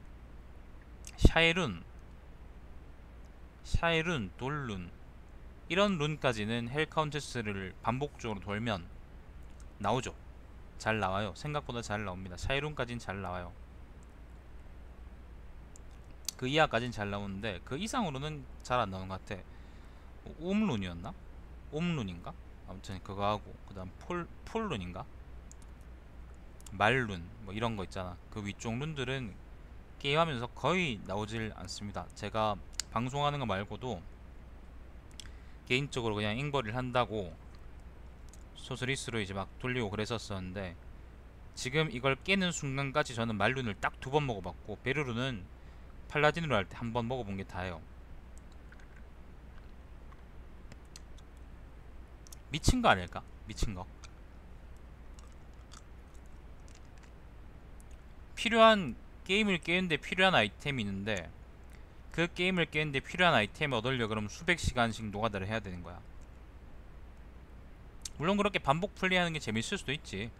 샤이룬 샤이룬 돌룬 이런 룬까지는 헬 카운테스를 반복적으로 돌면 나오죠 잘 나와요. 생각보다 잘 나옵니다. 샤이룬까진 잘 나와요. 그 이하까진 잘 나오는데 그 이상으로는 잘 안 나오는 것 같아. 옴룬이었나? 옴룬인가? 아무튼 그거 하고 그 다음 폴 폴룬인가? 말룬 뭐 이런 거 있잖아. 그 위쪽 룬들은 게임하면서 거의 나오질 않습니다. 제가 방송하는 거 말고도 개인적으로 그냥 잉벌을 한다고 소스리스로 이제 막 돌리고 그랬었었는데 지금 이걸 깨는 순간까지 저는 말룬을 딱 두 번 먹어봤고 베르루는 팔라딘으로 할 때 한 번 먹어본 게 다예요. 미친 거 아닐까? 미친 거. 필요한 게임을 깨는데 필요한 아이템이 있는데 그 게임을 깨는데 필요한 아이템을 얻으려 그러면 수백 시간씩 노가다를 해야 되는 거야. 물론 그렇게 반복 플레이하는 게 재밌을 수도 있지.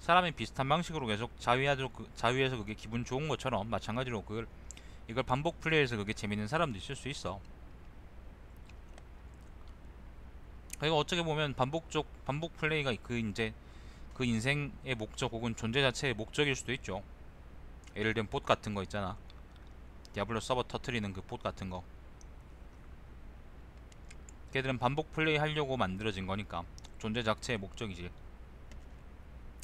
사람이 비슷한 방식으로 계속 자위하죠, 그, 자위해서 그게 기분 좋은 것처럼 마찬가지로 그걸 이걸 반복 플레이해서 그게 재밌는 사람도 있을 수 있어. 그리고 어떻게 보면 반복적 반복 플레이가 그 이제 그 인생의 목적 혹은 존재 자체의 목적일 수도 있죠. 예를 들면 봇 같은 거 있잖아. 디아블로 서버 터트리는 그 봇 같은 거. 걔들은 반복 플레이 하려고 만들어진 거니까 존재 자체의 목적이지.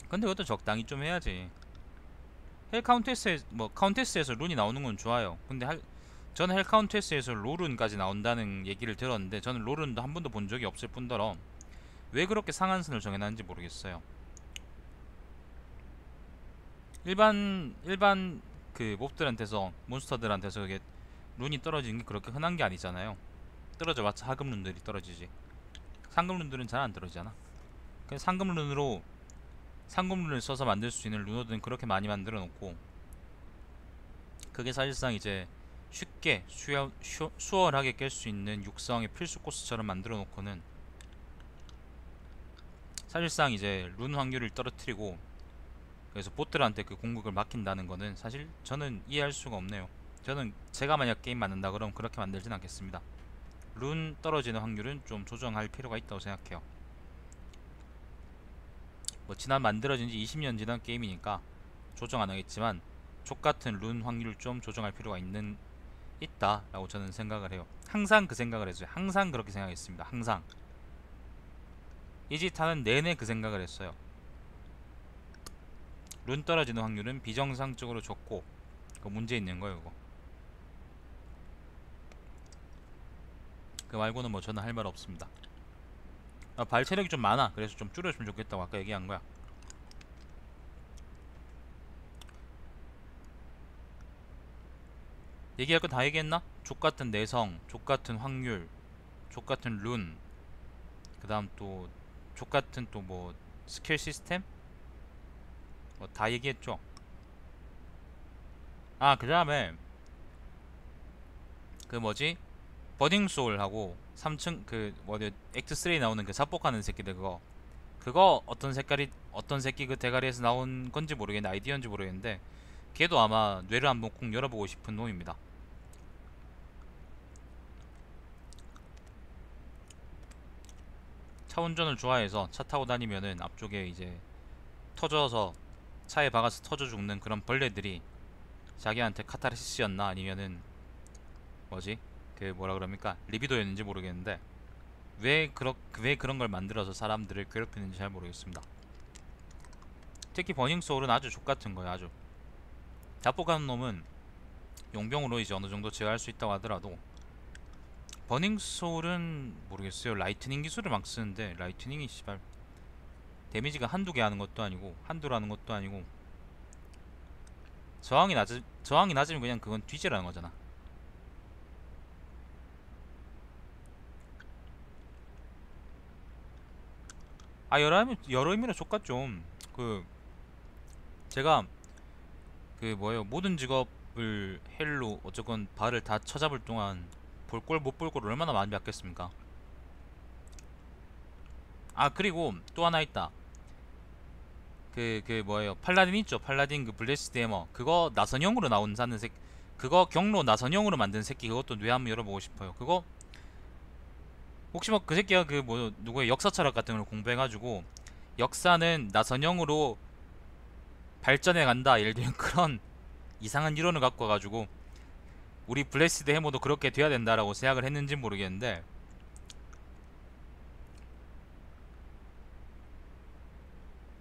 근데 그것도 적당히 좀 해야지. hell Countess에 뭐 Countess에서 rune이 나오는 건 좋아요. 근데 할 저는 hell Countess에서 로 rune까지 나온다는 얘기를 들었는데 저는 로 rune도 한 번도 본 적이 없을 뿐더러 왜 그렇게 상한선을 정해놨는지 모르겠어요. 일반 일반 그 몹들한테서 몬스터들한테서 그게 룬이 떨어지는 게 그렇게 흔한 게 아니잖아요. 떨어져봤자 하급 룬들이 떨어지지. 상급 룬들은 잘 안 떨어지잖아. 그 상급 룬으로 상급 룬을 써서 만들 수 있는 루너들은 그렇게 많이 만들어 놓고 그게 사실상 이제 쉽게 수여, 슈, 수월하게 깰 수 있는 육성의 필수 코스처럼 만들어 놓고는 사실상 이제 룬 확률을 떨어뜨리고 그래서 보트들한테 그 공격을 막힌다는 거는 사실 저는 이해할 수가 없네요. 저는 제가 만약 게임 만든다 그러면 그렇게 만들진 않겠습니다. 룬 떨어지는 확률은 좀 조정할 필요가 있다고 생각해요. 뭐 지난 만들어진 지 20년 지난 게임이니까 조정 안 하겠지만 족같은 룬 확률 좀 조정할 필요가 있는 있다 라고 저는 생각을 해요. 항상 그 생각을 했어요. 항상 그렇게 생각했습니다. 항상 이짓 하는 내내 그 생각을 했어요. 룬 떨어지는 확률은 비정상적으로 적고 그 문제 있는 거예요, 그거. 그 말고는 뭐 저는 할 말 없습니다. 아, 발 체력이 좀 많아. 그래서 좀 줄여주면 좋겠다고 아까 얘기한 거야. 얘기할 거다 얘기했나? 족같은 내성, 족같은 확률, 족같은 룬, 그 다음 또 족같은 또 뭐 스킬 시스템? 뭐 다 얘기했죠. 아, 그 다음에 그 뭐지? Burning Soul하고 3층 그 뭐지 act 3에 나오는 그 자폭하는 새끼들 그거. 그거 어떤 색깔이 어떤 새끼 그 대가리에서 나온 건지 모르겠는데 아이디어인지 모르겠는데 걔도 아마 뇌를 한번 콩 열어보고 싶은 놈입니다. 차 운전을 좋아해서 차 타고 다니면은 앞쪽에 이제 터져서 차에 박아서 터져 죽는 그런 벌레들이 자기한테 카타르시스였나? 아니면은 뭐지 그 뭐라 그럽니까? 리비도였는지 모르겠는데 왜 그렇 왜 그런 걸 만들어서 사람들을 괴롭히는지 잘 모르겠습니다. 특히 버닝 소울은 아주 족같은 거예요 아주. 자폭하는 놈은 용병으로 이제 어느 정도 제어할 수 있다고 하더라도 Burning Soul은 모르겠어요. lightning 기술을 막 쓰는데 lightning이 씨발 damage가 한두 개 하는 것도 아니고 한두라는 것도 아니고 저항이 낮 저항이 낮으면 그냥 그건 뒤지라는 거잖아 아 여러 여러 의미로 족같 좀그 제가 그 뭐예요? 모든 직업을 hell로 어쨌건 바알을 다 쳐잡을 동안 볼 꼴 못 볼 꼴 얼마나 많이 봤겠습니까? 아 그리고 또 하나 있다. 그그 뭐예요? Paladin 있죠? Paladin 그 Blessed Hammer. 그거 나선형으로 나온 사는 새 그거 경로 나선형으로 만든 새끼 그것도 뇌 한번 열어보고 싶어요. 그거 혹시 뭐 그 새끼가 그 뭐 누구의 역사 철학 같은 걸 공부해가지고 역사는 나선형으로 발전해 간다 예를 들면 그런 이상한 이론을 갖고 와가지고 우리 블레시드 해머도 그렇게 돼야 된다라고 생각을 했는지 모르겠는데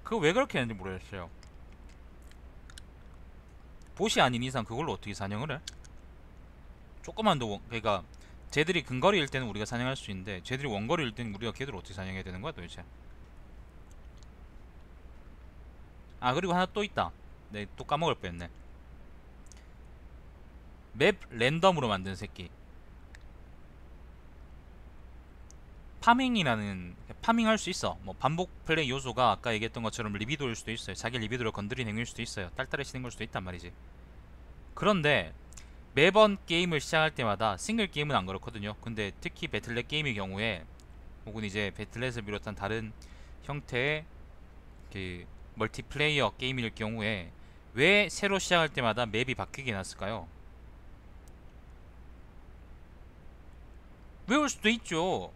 그거 왜 그렇게 했는지 모르겠어요 보시 아닌 이상 그걸로 어떻게 사냥을 해? 조금만 더 원- 그러니까 쟤들이 근거리일 때는 우리가 사냥할 수 있는데 쟤들이 원거리일 때는 우리가 걔들을 어떻게 사냥해야 되는 거야 도대체 아 그리고 하나 또 있다 네 또 까먹을 뻔했네 map 랜덤으로 만든 새끼 farming이라는 farming할 수 있어. 뭐 반복 플레이 요소가 아까 얘기했던 것처럼 리비도일 수도 있어요. 자기 리비도를 건드린 행위일 수도 있어요. 딸딸이 치는 걸 수도 있단 말이지. 그런데 매번 게임을 시작할 때마다 싱글 게임은 안 그렇거든요. 근데 특히 배틀넷 게임의 경우에 혹은 이제 배틀넷을 비롯한 다른 형태의 그 멀티플레이어 게임일 경우에 왜 새로 시작할 때마다 맵이 바뀌게 났을까요? 외울 수도 있죠.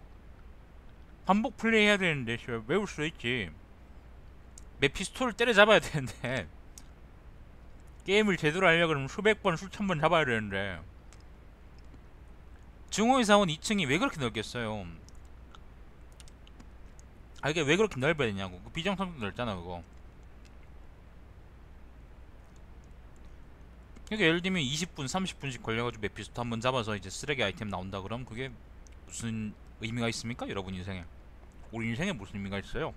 반복 플레이 해야 되는데 외울 수도 있지. 메피스토를 때려잡아야 되는데 게임을 제대로 하려 그러면 수백 번, 수천 번 잡아야 되는데 증오의 사원 2층이 왜 그렇게 넓겠어요? 아 이게 왜 그렇게 넓어야 되냐고 그 비정상도 넓잖아 그거 그러니까 예를 들면 20분, 30분씩 걸려가지고 메피스토 한번 잡아서 이제 쓰레기 아이템 나온다 그럼 그게 무슨 의미가 있습니까? 여러분 인생에 우리 인생에 무슨 의미가 있어요?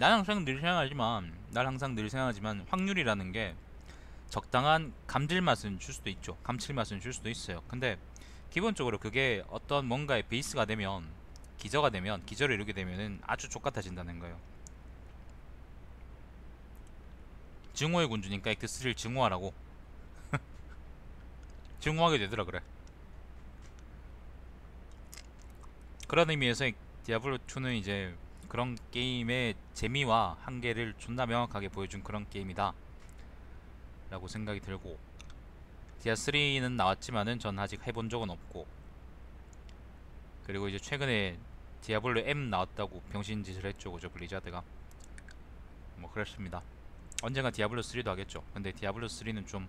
난 항상 늘 생각하지만 날 항상 늘 생각하지만 확률이라는 게 적당한 감질맛은 줄 수도 있죠. 감칠맛은 줄 수도 있어요. 근데 기본적으로 그게 어떤 뭔가의 베이스가 되면 기저가 되면 기저를 이루게 되면은 아주 족같아진다는 거예요. 증오의 군주니까 액트 3를 증오하라고. 증오하게 되더라 그래. 그런 의미에서 이 디아블로 2는 이제 그런 게임의 재미와 한계를 존나 명확하게 보여준 그런 게임이다. 라고 생각이 들고 디아 3는 나왔지만은 전 아직 해본 적은 없고 그리고 이제 최근에 디아블로 M 나왔다고 병신짓을 했죠. 그죠? 블리자드가. 뭐 그렇습니다. 언젠가 디아블로 3도 하겠죠. 근데 디아블로 3는 좀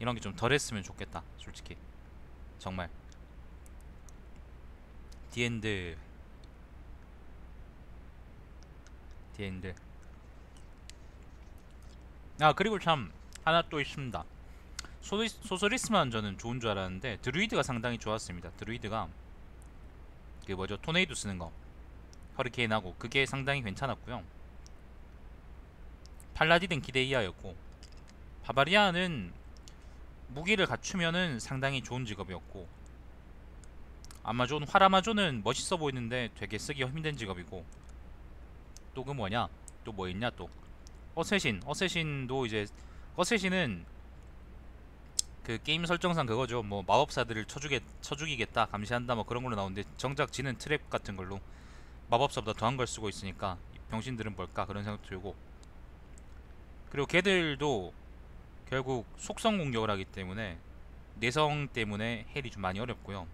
이런 게 좀 덜했으면 좋겠다 솔직히. 정말. The end the end 아 그리고 참 하나 또 있습니다. 소리, Sorceress만 저는 좋은 줄 알았는데 Druid가 상당히 좋았습니다. Druid가 그 뭐죠? 토네이도 쓰는 거. 허리케인하고 그게 상당히 괜찮았고요. Paladin은 기대 이하였고 바바리아는 무기를 갖추면은 상당히 좋은 직업이었고 아마존 활아마존은 멋있어 보이는데 되게 쓰기 힘든 직업이고 또 그 뭐냐? 또 뭐 있냐 또? 어쌔신. 어쌔신도 이제 어쌔신은 그 게임 설정상 그거죠. 뭐 마법사들을 쳐주게 쳐죽이겠다 감시한다 뭐 그런 걸로 나오는데 정작 지는 트랩 같은 걸로 마법사보다 더한 걸 쓰고 있으니까 이 병신들은 뭘까? 그런 생각 들고. 그리고 걔들도 결국 속성 공격을 하기 때문에 내성 때문에 헬이 좀 많이 어렵고요.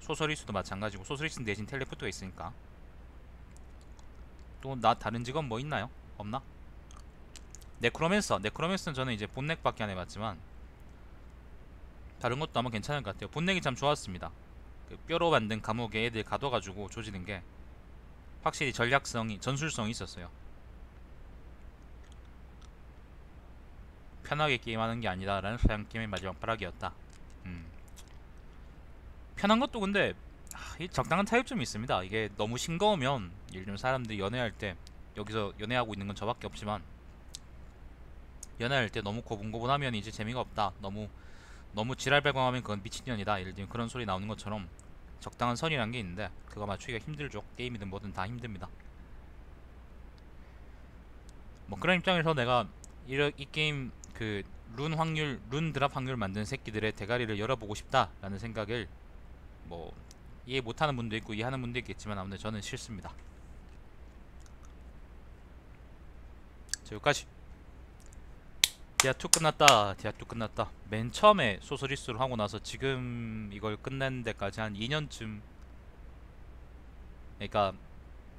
소서리스도 마찬가지고 소서리스는 대신 텔레포트가 있으니까 또 나 다른 직업 뭐 있나요? 없나? 네크로맨서 네크로맨서는 저는 이제 본넥밖에 안 해봤지만 다른 것도 아마 괜찮을 것 같아요 본넥이 참 좋았습니다 그 뼈로 만든 감옥에 애들 가둬가지고 조지는 게 확실히 전략성이 전술성이 있었어요 편하게 게임하는 게 아니다 라는 서양 게임의 마지막 발악이었다 음. 편한 것도 근데 아, 이 적당한 타협점이 있습니다. 이게 너무 싱거우면 예를 들면 사람들이 연애할 때 여기서 연애하고 있는 건 저밖에 없지만 연애할 때 너무 고분고분하면 이제 재미가 없다. 너무 너무 지랄발광하면 그건 미친년이다. 예를 들면 그런 소리 나오는 것처럼 적당한 선이란 게 있는데 그거 맞추기가 힘들죠. 게임이든 뭐든 다 힘듭니다. 뭐 그런 입장에서 내가 이러, 이 게임 그 룬 확률, 룬 드랍 확률 만든 새끼들의 대가리를 열어보고 싶다라는 생각을 뭐 이해 못하는 분도 있고 이해하는 분도 있겠지만 아무튼 저는 싫습니다. 자 여기까지 디아2 끝났다 디아2 끝났다 맨 처음에 소서리스를 하고 나서 지금 이걸 끝낸 데까지 한 2년쯤 그러니까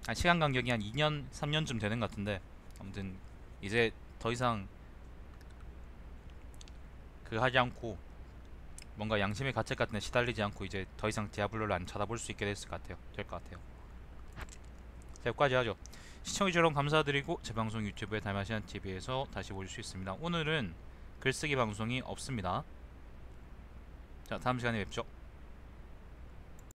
한 시간 간격이 한 2년 3년쯤 되는 것 같은데 아무튼 이제 더 이상 그 하지 않고 뭔가 양심의 가책 같은 데 시달리지 않고 이제 더 이상 디아블로를 안 쳐다볼 수 있게 됐을 것 같아요. 될 것 같아요. 자, 여기까지 하죠. 시청해주셔서 감사드리고 제 방송 유튜브에 달마시안 TV에서 다시 보실 수 있습니다. 오늘은 글쓰기 방송이 없습니다. 자, 다음 시간에 뵙죠.